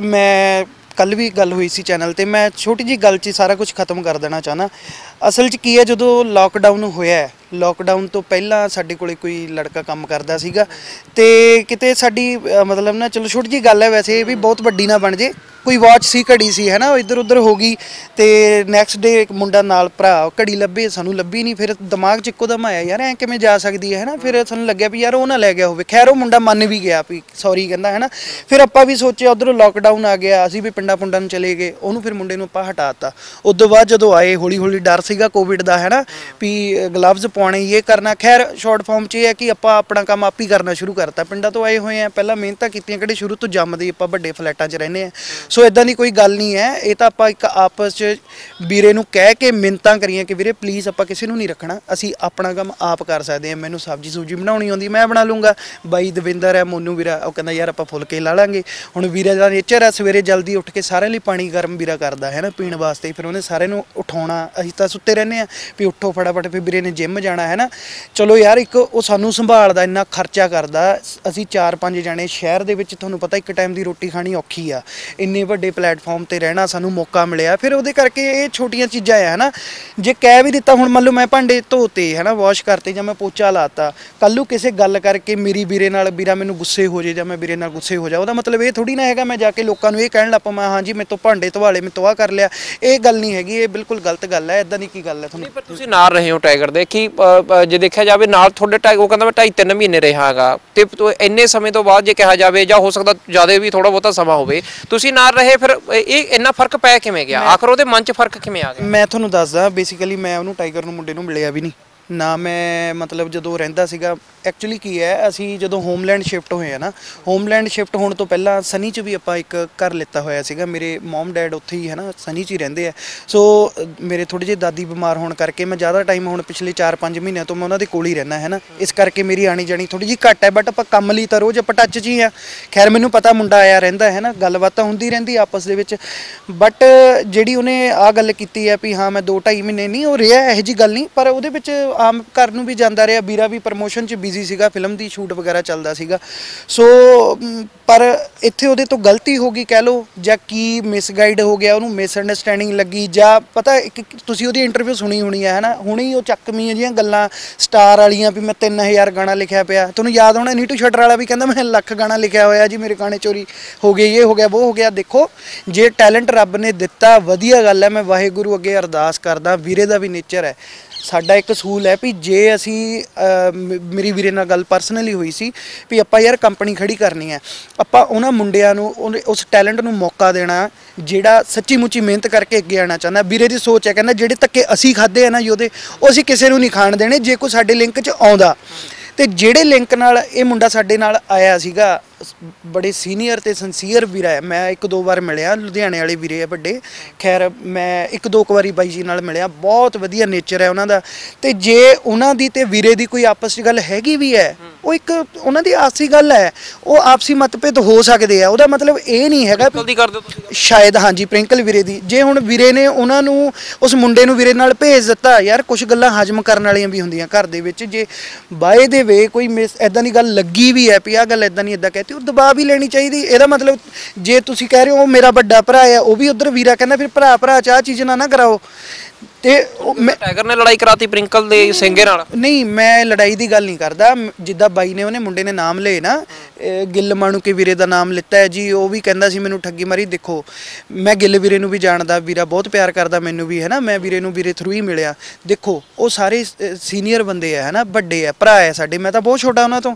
ਮੈਂ ਕੱਲ ਵੀ ਗੱਲ ਹੋਈ ਸੀ ਚੈਨਲ ਤੇ, ਮੈਂ ਛੋਟੀ ਜੀ ਗੱਲ 'ਚ ਹੀ ਸਾਰਾ ਕੁਝ ਖਤਮ ਕਰ ਦੇਣਾ ਚਾਹਨਾ ਅਸਲ 'ਚ ਕੀ ਹੈ, ਜਦੋਂ ਲਾਕਡਾਊਨ ਹੋਇਆ ਲੋਕਡਾਊਨ ਤੋਂ ਪਹਿਲਾਂ ਸਾਡੇ ਕੋਲੇ ਕੋਈ ਲੜਕਾ ਕੰਮ ਕਰਦਾ ਸੀਗਾ। ਤੇ ਕਿਤੇ ਸਾਡੀ ਅ, ਮਤਲਬ ਨਾ ਚਲੋ ਛੋਟੀ ਜੀ ਗੱਲ ਹੈ ਵੈਸੇ ਇਹ ਵੀ ਬਹੁਤ ਵੱਡੀ ਨਾ ਬਣ ਜੇ। ਕੋਈ ਵਾਚ ਸੀ ਘੜੀ ਸੀ ਹੈ ਨਾ ਉਹ ਇੱਧਰ ਉੱਧਰ ਹੋ ਗਈ। ਤੇ ਨੈਕਸਟ ਡੇ ਇੱਕ ਮੁੰਡਾ ਨਾਲ ਭਰਾ ਉਹ ਘੜੀ ਲੱਭੇ ਸਾਨੂੰ ਲੱਭੀ ਨਹੀਂ ਫਿਰ ਦਿਮਾਗ 'ਚ ਇੱਕੋ ਦਮ ਆਇਆ ਯਾਰ ਐ ਕਿਵੇਂ ਜਾ ਸਕਦੀ ਹੈ? ਹੈ ਨਾ ਫਿਰ ਸਾਨੂੰ ਲੱਗਿਆ ਵੀ ਯਾਰ ਉਹ ਨਾ ਲੈ ਗਿਆ ਹੋਵੇ। ਖੈਰ ਉਹ ਮੁੰਡਾ ਮੰਨ ਵੀ ਗਿਆ ਵੀ ਸੌਰੀ ਕਹਿੰਦਾ ਹੈ ਨਾ। ਫਿਰ ਆਪਾਂ ਵੀ ਸੋਚਿਆ ਉਧਰੋਂ ਲੋਕਡਾਊਨ ਆ ਗਿਆ ਅਸੀਂ ਵੀ ਪਿੰਡਾਂ ਪੁੰਡਾਂ ਨੂੰ ਚਲੇ ਗਏ। ਉਹਨੂੰ ਫਿਰ ਮੁੰਡੇ ਨੂੰ ਆਪਾਂ ਹਟਾਤਾ ਉਸ ਤੋਂ ਬਾਅਦ ਜਦੋਂ ਆਏ ਹੌਲੀ ਹੌਲੀ ਡਰ ਸੀਗਾ ਕੋਵਿਡ ਦਾ ਹੈ ਨਾ ਵੀ ਗਲਵਜ਼ ਪਾਉਣੇ, ਇਹ ਕਰਨਾ। ਖੈਰ ਸ਼ਾਰਟ ਫਾਰਮ 'ਚ ਇਹ ਹੈ ਕਿ ਆਪਾਂ ਆਪਣਾ ਕੰਮ ਆਪ ਹੀ ਕਰਨਾ ਸ਼ੁਰੂ ਕਰਤਾ। ਪਿੰਡਾਂ ਤੋਂ ਆਏ ਹੋਏ ਆ, ਪਹਿਲਾਂ ਮਿਹਨਤਾਂ ਕੀਤੀਆਂ, ਕਿਹੜੇ ਸ਼ੁਰੂ ਤੋਂ ਜੰਮਦੇ ਆਪਾਂ ਵੱਡੇ ਫਲੈਟਾਂ 'ਚ ਰਹਿੰਦੇ ਆ। ਸੋ ਇਦਾਂ ਦੀ ਕੋਈ ਗੱਲ ਨਹੀਂ ਹੈ। ਇਹ ਤਾਂ ਆਪਾਂ ਇੱਕ ਆਪਸ 'ਚ ਵੀਰੇ ਨੂੰ ਕਹਿ ਕੇ ਮਿਹਨਤਾਂ ਕਰੀਆਂ ਕਿ ਵੀਰੇ ਪਲੀਜ਼ ਆਪਾਂ ਕਿਸੇ ਨੂੰ ਨਹੀਂ ਰੱਖਣਾ। ਅਸੀਂ ਆਪਣਾ ਕੰਮ ਆਪ ਕਰ ਸਕਦੇ ਆ। ਮੈਨੂੰ ਸਬਜ਼ੀ ਸੂਜੀ ਬਣਾਉਣੀ ਆਉਂਦੀ, ਮੈਂ ਬਣਾ ਲੂੰਗਾ। ਬਾਈ ਦਵਿੰਦਰ ਹੈ, ਮੋਨੂ ਵੀਰਾ, ਉਹ ਕਹਿੰਦਾ, ਯਾਰ ਆਪਾਂ ਫੁਲਕੇ ਲਾ ਲਾਂਗੇ। ਹੁਣ ਵੀਰੇ ਦਾ ਨੇਚਰ ਹੈ, ਸਵੇਰੇ ਜਲਦੀ ਉੱਠ ਕੇ ਸਾਰਿਆਂ ਲਈ ਪਾਣੀ ਗਰਮ ਵੀਰਾ ਕਰਦਾ, ਹੈ ਨਾ, ਪੀਣ ਵਾਸਤੇ। ਫਿਰ ਉਹਨੇ ਸਾਰਿਆਂ ਨੂੰ ਉਠਾਉਣਾ। ਅਸੀਂ ਤਾਂ ਸੁੱਤੇ ਰਹਿੰਦੇ ਆ, ਵੀ ਉੱਠੋ ਫਟਾਫਟ। ਫਿਰ ਵੀਰੇ ਨੇ ਜਿਮ ਜਾਣਾ ਹੈ ਨਾ? ਚਲੋ ਯਾਰ ਇੱਕ ਉਹ ਸਾਨੂੰ ਸੰਭਾਲਦਾ ਇੰਨਾ ਖਰਚਾ ਕਰਦਾ। ਅਸੀਂ 4-5 ਜਣੇ ਸ਼ਹਿਰ ਦੇ ਵਿੱਚ ਤੁਹਾਨੂੰ ਪਤਾ ਇੱਕ ਟਾਈਮ ਦੀ ਰੋਟੀ ਖਾਣੀ ਔਖੀ ਆ। ਇੰਨੇ ਵੱਡੇ ਪਲੇਟਫਾਰਮ ਤੇ ਰਹਿਣਾ ਸਾਨੂੰ ਮੌਕਾ ਮਿਲਿਆ। ਫਿਰ ਉਹਦੇ ਕਰਕੇ ਇਹ ਛੋਟੀਆਂ ਚੀਜ਼ਾਂ ਆ ਹਨਾ ਜੇ ਕਹਿ ਵੀ ਦਿੱਤਾ ਹੁਣ ਮੰਨ ਲਓ ਮੈਂ ਭਾਂਡੇ ਧੋਤੇ ਹਨਾ ਵਾਸ਼ ਕਰਤੇ ਜਾਂ ਮੈਂ ਪੋਚਾ ਲਾਤਾ ਕੱਲੂ ਕਿਸੇ ਗੱਲ ਕਰਕੇ ਮੇਰੀ ਵੀਰੇ ਨਾਲ ਵੀਰਾ ਮੈਨੂੰ ਗੁੱਸੇ ਹੋ ਜੇ ਜਾਂ ਮੈਂ ਵੀਰੇ ਨਾਲ ਗੁੱਸੇ ਹੋ ਜਾ ਉਹਦਾ ਮਤਲਬ ਇਹ ਥੋੜੀ ਨਾ ਹੈਗਾ ਮੈਂ ਜਾ ਕੇ ਲੋਕਾਂ ਨੂੰ ਇਹ ਕਹਿਣ ਲੱਪਾ ਮੈਂ ਹਾਂਜੀ ਮੇਰੇ ਤੋਂ ਭਾਂਡੇ ਧਵਾਲੇ ਮੈਂ ਤਵਾ ਕਰ ਲਿਆ। ਇਹ ਗੱਲ ਨਹੀਂ ਹੈਗੀ ਇਹ ਬਿਲਕੁਲ ਗਲਤ ਗੱਲ ਹੈ ਇਦਾਂ ਦੀ ਕੀ ਗੱਲ ਹੈ ਤੁਹਾਨੂੰ? ਪਰ ਤੁਸੀਂ ਨਾਲ ਰਹੇ ਹੋ ਟਾਈਗਰ ਦੇ ਕਿ ਜੇ ਦੇਖਿਆ ਜਾਵੇ ਨਾਲ ਤੁਹਾਡੇ ਟਾਈਗਰ ਉਹ ਕਹਿੰਦਾ ਮੈਂ ਢਾਈ ਤਿੰਨ ਮਹੀਨੇ ਰਹਾਗਾ ਤੇ ਤੋ ਇੰਨੇ ਸਮੇਂ ਤੋਂ ਬਾਅਦ ਜੇ ਕਿਹਾ ਜਾਵੇ ਜਾਂ ਹੋ ਸਕਦਾ ਜ਼ਿਆਦਾ ਵੀ ਥੋੜਾ ਬਹੁਤਾ ਸਮਾਂ ਹੋਵੇ ਤੁਸੀਂ ਨਾਲ ਰਹੇ ਫਿਰ ਇਹ ਇੰਨਾ ਫ਼ਰਕ ਪੈ ਕਿਵੇਂ ਗਿਆ? ਆਖਰ ਉਹਦੇ ਮਨ 'ਚ ਫ਼ਰਕ ਕਿਵੇਂ ਆ ਗਿਆ? ਮੈਂ ਤੁਹਾਨੂੰ ਦੱਸਦਾ ਬੇਸਿਕਲੀ ਮੈਂ ਉਹਨੂੰ ਟਾਈਗਰ ਨੂੰ ਮੁੰਡੇ ਨੂੰ ਮਿਲਿਆ ਵੀ ਨਹੀਂ। ਨਾ ਮੈਂ ਮਤਲਬ ਜਦੋਂ ਰਹਿੰਦਾ ਸੀਗਾ ਐਕਚੁਅਲੀ ਕੀ ਹੈ, ਅਸੀਂ ਜਦੋਂ ਹੋਮਲੈਂਡ ਸ਼ਿਫਟ ਹੋਏ ਆ ਨਾ ਹੋਮਲੈਂਡ ਸ਼ਿਫਟ ਹੋਣ ਤੋਂ ਪਹਿਲਾਂ ਸਨੀ ਚ ਵੀ ਆਪਾਂ ਇੱਕ ਘਰ ਲਿੱਤਾ ਹੋਇਆ ਸੀਗਾ, ਮੇਰੇ ਮਮ ਡੈਡ ਉੱਥੇ ਹੀ ਹੈ ਨਾ, ਸਨੀ ਚ ਹੀ ਰਹਿੰਦੇ ਆ। ਸੋ ਮੇਰੇ ਥੋੜੇ ਜਿਹੇ ਦਾਦੀ ਬਿਮਾਰ ਹੋਣ ਕਰਕੇ ਮੈਂ ਜ਼ਿਆਦਾ ਟਾਈਮ ਹੁਣ ਪਿਛਲੇ 4-5 ਮਹੀਨਿਆਂ ਤੋਂ ਮੈਂ ਉਹਨਾਂ ਦੇ ਕੋਲ ਹੀ ਰਹਿਣਾ ਹੈ ਨਾ। ਇਸ ਕਰਕੇ ਮੇਰੀ ਆਣੀ ਜਾਣੀ ਥੋੜੀ ਜਿਹੀ ਘੱਟ ਹੈ ਬਟ ਆਪਾਂ ਕੰਮ ਲਈ ਤਾਂ ਰੋਜ਼ ਆਪਾਂ ਟੱਚ 'ਚ ਹੀ ਆ। ਖੈਰ, ਮੈਨੂੰ ਪਤਾ ਮੁੰਡਾ ਆਇਆ ਰਹਿੰਦਾ, ਹੈ ਨਾ, ਗੱਲਬਾਤ ਤਾਂ ਹੁੰਦੀ ਰਹਿੰਦੀ ਆਪਸ ਦੇ ਵਿੱਚ। ਬਟ ਜਿਹੜੀ ਉਹਨੇ ਆ ਗੱਲ ਕੀਤੀ ਹੈ ਵੀ ਹਾਂ, ਮੈਂ 2-2.5 ਮਹੀਨੇ ਨਹੀਂ, ਉਹ ਰਿਹਾ, ਇਹੋ ਜੀ ਗੱਲ ਨਹੀਂ, ਪਰ ਉਹਦੇ ਵਿੱਚ ਆਮ ਘਰ ਨੂੰ ਵੀ ਜਾਂਦਾ ਰਿਹਾ, ਵੀਰਾ ਵੀ ਪ੍ਰਮੋਸ਼ਨ 'ਚ ਬਿਜ਼ੀ ਸੀਗਾ ਫਿਲਮ ਦੀ ਸ਼ੂਟ ਵਗੈਰਾ ਚੱਲਦਾ ਸੀਗਾ। ਸੋ ਪਰ ਇੱਥੇ ਉਹਦੇ ਤੋਂ ਗਲਤੀ ਹੋ ਗਈ ਕਹਿ ਲਓ, ਜਾਂ ਕੀ ਮਿਸਗਾਈਡ ਹੋ ਗਿਆ, ਉਹਨੂੰ ਮਿਸ ਅੰਡਰਸਟੈਂਡਿੰਗ ਲੱਗੀ, ਜਾਂ ਪਤਾ ਇੱਕ ਇੱਕ ਤੁਸੀਂ ਉਹਦੀ ਇੰਟਰਵਿਊ ਸੁਣੀ ਹੋਣੀ ਹੈ, ਹਨਾ? ਹੁਣੇ ਹੀ ਉਹ ਚੱਕਮੀਆਂ ਜੀਆਂ ਗੱਲਾਂ ਸਟਾਰ ਵਾਲੀਆਂ ਵੀ ਮੈਂ 3000 ਗਾਣਾ ਲਿਖਿਆ ਪਿਆ। ਤੁਹਾਨੂੰ ਯਾਦ ਹੋਣਾ, ਨੀਟੂ ਸ਼ਟਰ ਵਾਲਾ ਵੀ ਕਹਿੰਦਾ, ਮੈਂ ਲੱਖ ਗਾਣਾ ਲਿਖਿਆ ਹੋਇਆ ਜੀ, ਮੇਰੇ ਗਾਣੇ ਚੋਰੀ ਹੋ ਗਏ ਇਹ ਹੋ ਗਿਆ, ਉਹ ਹੋ ਗਿਆ। ਦੇਖੋ, ਜੇ ਟੈਲੈਂਟ ਰੱਬ ਨੇ ਦਿੱਤਾ, ਵਧੀਆ ਗੱਲ ਹੈ, ਮੈਂ ਵਾਹਿਗੁਰੂ ਅੱਗੇ ਅਰਦਾਸ ਕਰਦਾ, ਵੀਰੇ ਦਾ ਵੀ ਨੇਚਰ ਹੈ। ਸਾਡਾ ਇੱਕ ਅਸੂਲ ਹੈ ਵੀ ਜੇ ਅਸੀਂ ਮੇਰੀ ਵੀਰੇ ਨਾਲ ਗੱਲ ਪਰਸਨਲੀ ਹੋਈ ਸੀ ਵੀ ਆਪਾਂ ਯਾਰ ਕੰਪਨੀ ਖੜੀ ਕਰਨੀ ਹੈ। ਆਪਾਂ ਉਹਨਾਂ ਮੁੰਡਿਆਂ ਨੂੰ, ਉਹਨੇ- ਉਸ ਟੈਲੈਂਟ ਨੂੰ ਮੌਕਾ ਦੇਣਾ, ਜਿਹੜਾ ਸੱਚੀ ਮੁੱਚੀ ਮਿਹਨਤ ਕਰਕੇ ਅੱਗੇ ਆਣਾ ਚਾਹੁੰਦਾ। ਵੀਰੇ ਦੀ ਸੋਚ ਹੈ, ਕਹਿੰਦਾ ਜਿਹੜੇ ਧੱਕੇ ਅਸੀਂ ਖਾਦੇ ਆ ਨਾ ਯੋਧੇ, ਉਹ ਅਸੀਂ ਕਿਸੇ ਨੂੰ ਨਹੀਂ ਖਾਣ ਦੇਣੇ, ਜੇ ਕੋਈ ਸਾਡੇ ਲਿੰਕ 'ਚ ਆਉਂਦਾ। ਤੇ ਜਿਹੜੇ ਲਿੰਕ ਨਾਲ ਇਹ ਮੁੰਡਾ ਸਾਡੇ ਨਾਲ ਆਇਆ ਸੀਗਾ ਬੜੇ ਸੀਨੀਅਰ ਤੇ ਸੰਸੀਅਰ ਵੀਰਾ ਹੈ। ਮੈਂ ਇੱਕ ਦੋ ਵਾਰ ਮਿਲਿਆ, ਲੁਧਿਆਣੇ ਵਾਲੇ ਵੀਰੇ ਆ ਵੱਡੇ। ਖੈਰ, ਮੈਂ ਇੱਕ ਦੋ ਕੁ ਵਾਰੀ ਬਾਈ ਜੀ ਨਾਲ ਮਿਲਿਆ। ਬਹੁਤ ਵਧੀਆ ਨੇਚਰ ਹੈ ਉਹਨਾਂ ਦਾ। ਤੇ ਜੇ ਉਹਨਾਂ ਦੀ ਤੇ ਵੀਰੇ ਦੀ ਕੋਈ ਆਪਸ 'ਚ ਗੱਲ ਹੈਗੀ ਵੀ ਹੈ ਉਹ ਇੱਕ ਉਹਨਾਂ ਦੀ ਆਪਸੀ ਗੱਲ ਹੈ ਉਹ ਆਪਸੀ ਮਤਭੇਦ ਹੋ ਸਕਦੇ ਆ। ਉਹਦਾ ਮਤਲਬ ਇਹ ਨਹੀਂ ਹੈਗਾ ਜਲਦੀ ਕਰ ਦਿਓ ਤੁਸੀਂ ਸ਼ਾਇਦ ਹਾਂਜੀ ਪ੍ਰਿੰਕਲ ਵੀਰੇ ਦੀ। ਜੇ ਹੁਣ ਵੀਰੇ ਨੇ ਉਹਨਾਂ ਨੂੰ ਉਸ ਮੁੰਡੇ ਨੂੰ ਵੀਰੇ ਨਾਲ ਭੇਜ ਦਿੱਤਾ ਯਾਰ ਕੁਝ ਗੱਲਾਂ ਹਜਮ ਕਰਨ ਵਾਲੀਆਂ ਵੀ ਹੁੰਦੀਆਂ ਘਰ ਦੇ ਵਿੱਚ। ਜੇ ਬਾਏ ਦੇ ਵੇ ਕੋਈ ਮਿਸ ਐਦਾਂ ਦੀ ਗੱਲ ਲੱਗੀ ਵੀ ਹੈ ਵੀ ਆਹ ਗੱਲ ਐਦਾਂ ਨਹੀਂ ਐਦਾਂ ਕਹਤੀ ਉਹ ਦਬਾਅ ਵੀ ਲੈਣੀ ਚਾਹੀਦੀ। ਇਹਦਾ ਮਤਲਬ ਜੇ ਤੁਸੀਂ ਕਹਿ ਰਹੇ ਹੋ ਮੇਰਾ ਵੱਡਾ ਭਰਾ ਹੈ ਉਹ ਵੀ ਉਧਰ ਵੀਰਾ ਕਹਿੰਦਾ ਫਿਰ ਭਰਾ ਭਰਾ ਚ ਆਹ ਚੀਜ਼ ਨਾ ਨਾ ਕਰਾਓ। ਤੇ ਉਹ ਮੈਂ ਟਾਈਗਰ ਨੇ ਲੜਾਈ ਕਰਾਤੀ ਪ੍ਰਿੰਕਲ ਦੇ ਸਿੰਗੇ ਨਾਲ? ਨਹੀਂ ਮੈਂ ਲੜਾਈ ਦੀ ਗੱਲ ਨਹੀਂ ਕਰਦਾ। ਜਿੱਦਾਂ ਬਾਈ ਨੇ ਉਹਨੇ ਮੁੰਡੇ ਨੇ ਨਾਮ ਲਏ ਨਾ ਗਿੱਲ ਮਾਣੂ ਕੇ ਵੀਰੇ ਦਾ ਨਾਮ ਲਿੱਤਾ ਹੈ ਜੀ ਉਹ ਵੀ ਕਹਿੰਦਾ ਸੀ ਮੈਨੂੰ ਠੱਗੀ ਮਾਰੀ ਦੇਖੋ ਮੈਂ ਗਿੱਲ ਵੀਰੇ ਨੂੰ ਵੀ ਜਾਣਦਾ ਵੀਰਾ ਬਹੁਤ ਪਿਆਰ ਕਰਦਾ ਮੈਨੂੰ ਵੀ ਹੈ ਨਾ ਮੈਂ ਵੀਰੇ ਨੂੰ ਵੀਰੇ ਥਰੂ ਹੀ ਮਿਲਿਆ। ਦੇਖੋ ਉਹ ਸਾਰੇ ਸੀਨੀਅਰ ਬੰਦੇ ਆ ਹੈ ਨਾ ਵੱਡੇ ਆ ਭਰਾ ਹੈ ਸਾਡੇ ਮੈਂ ਤਾਂ ਬਹੁਤ ਛੋਟਾ ਉਹਨਾਂ ਤੋਂ।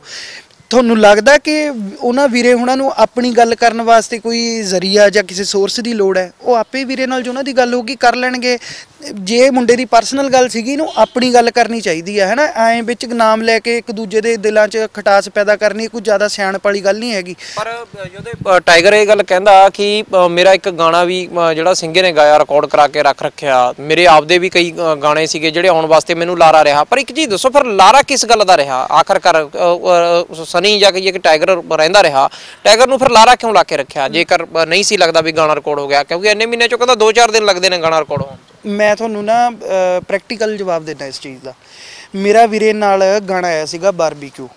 ਤੁਹਾਨੂੰ ਲੱਗਦਾ ਕਿ ਉਹਨਾਂ ਵੀਰੇ ਹੁਣਾਂ ਨੂੰ ਆਪਣੀ ਗੱਲ ਕਰਨ ਵਾਸਤੇ ਕੋਈ ਜ਼ਰੀਆ ਜਾਂ ਕਿਸੇ ਸੋਰਸ ਦੀ ਲੋੜ ਹੈ? ਉਹ ਆਪੇ ਵੀਰੇ ਨਾਲ ਜੋ ਉਹਨਾਂ ਦੀ ਗੱਲ ਹੋਊਗੀ ਕਰ ਲੈਣਗੇ। ਜੇ ਮੁੰਡੇ ਦੀ ਪਰਸਨਲ ਗੱਲ ਸੀਗੀ ਨੂੰ ਆਪਣੀ ਗੱਲ ਕਰਨੀ ਚਾਹੀਦੀ ਹੈ ਹੈਨਾ? ਐਂ ਵਿੱਚ ਨਾਮ ਲੈ ਕੇ ਇੱਕ ਦੂਜੇ ਦੇ ਦਿਲਾਂ 'ਚ ਖਟਾਸ ਪੈਦਾ ਕਰਨੀ ਕੋਈ ਜ਼ਿਆਦਾ ਸਿਆਣਪ ਵਾਲੀ ਗੱਲ ਨਹੀਂ ਹੈਗੀ। ਪਰ ਜਿਹਦੇ ਟਾਈਗਰ ਇਹ ਗੱਲ ਕਹਿੰਦਾ ਕਿ ਮੇਰਾ ਇੱਕ ਗਾਣਾ ਵੀ ਜਿਹੜਾ ਸਿੰਗੇ ਨੇ ਗਾਇਆ ਰਿਕਾਰਡ ਕਰਾ ਕੇ ਰੱਖ ਰੱਖਿਆ। ਮੇਰੇ ਆਪਦੇ ਵੀ ਕਈ ਗਾਣੇ ਸੀਗੇ ਜਿਹੜੇ ਆਉਣ ਵਾਸਤੇ ਮੈਨੂੰ ਲਾਰਾ ਰਿਹਾ। ਪਰ ਇੱਕ ਚੀਜ਼ ਦੱਸੋ, ਫਿਰ ਲਾਰਾ ਕਿਸ ਗੱਲ ਦਾ ਰਿਹਾ? ਆਖਰਕਾਰ ਸਨੀ ਜਾਂ ਕਹੀਏ ਕਿ ਟਾਈਗਰ ਰਹਿੰਦਾ ਰਿਹਾ। ਟਾਈਗਰ ਨੂੰ ਫਿਰ ਲਾਰਾ ਕਿਉਂ ਲਾ ਕੇ ਰੱਖਿਆ? ਜੇਕਰ ਨਹੀਂ ਸੀ ਲੱਗਦਾ ਵੀ ਗਾਣਾ ਰਿਕਾਰਡ ਹੋ ਗਿਆ, ਕਿਉਂਕਿ ਇੰਨੇ ਮਹੀਨੇ ਚੋਂ ਕਹਿੰਦਾ 2-4 ਦਿਨ ਲੱਗਦੇ ਨੇ ਗਾਣਾ ਰਿਕਾਰਡ ਹੋਣ। ਮੈਂ ਤੁਹਾਨੂੰ ਨਾ ਪ੍ਰੈਕਟੀਕਲ ਜਵਾਬ ਦਿੰਦਾ ਇਸ ਚੀਜ਼ ਦਾ। ਮੇਰਾ ਵੀਰੇ ਨਾਲ ਗਾਣਾ ਆਇਆ ਸੀਗਾ ਬਾਰਬੀਕਿਊ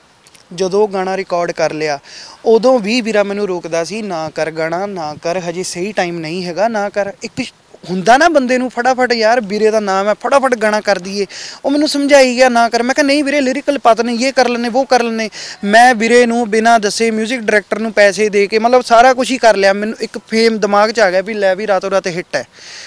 ਜਦੋਂ ਗਾਣਾ ਰਿਕਾਰਡ ਕਰ ਲਿਆ, ਉਦੋਂ ਵੀ ਵੀਰਾ ਮੈਨੂੰ ਰੋਕਦਾ ਸੀ, ਨਾ ਕਰ ਗਾਣਾ, ਨਾ ਕਰ, ਹਜੇ ਸਹੀ ਟਾਈਮ ਨਹੀਂ ਹੈਗਾ, ਨਾ ਕਰ। ਇੱਕ ਹੁੰਦਾ ਨਾ ਬੰਦੇ ਨੂੰ, ਫਟਾਫਟ ਯਾਰ ਵੀਰੇ ਦਾ ਨਾਮ ਹੈ, ਫਟਾਫਟ ਗਾਣਾ ਕਰ ਦਈਏ। ਉਹ ਮੈਨੂੰ ਸਮਝਾਈ ਗਿਆ, ਨਾ ਕਰ। ਮੈਂ ਕਿਹਾ, ਨਹੀਂ ਵੀਰੇ ਲਿਰਿਕਲ ਪਤ ਨਹੀਂ, ਇਹ ਕਰ ਲੈਣੇ ਉਹ ਕਰ ਲੈਣੇ ਮੈਂ ਵੀਰੇ ਨੂੰ ਬਿਨਾਂ ਦੱਸੇ 뮤직 ਡਾਇਰੈਕਟਰ ਨੂੰ ਪੈਸੇ ਦੇ ਕੇ, ਮਤਲਬ ਸਾਰਾ ਕੁਝ ਹੀ ਕਰ ਲਿਆ। ਮੈਨੂੰ ਇੱਕ ਫੇਮ ਦਿਮਾਗ 'ਚ ਆ ਗਿਆ ਵੀ ਲੈ ਵੀ ਰਾਤੋਂ ਰਾਤ ਹਿੱਟ ਹੈ।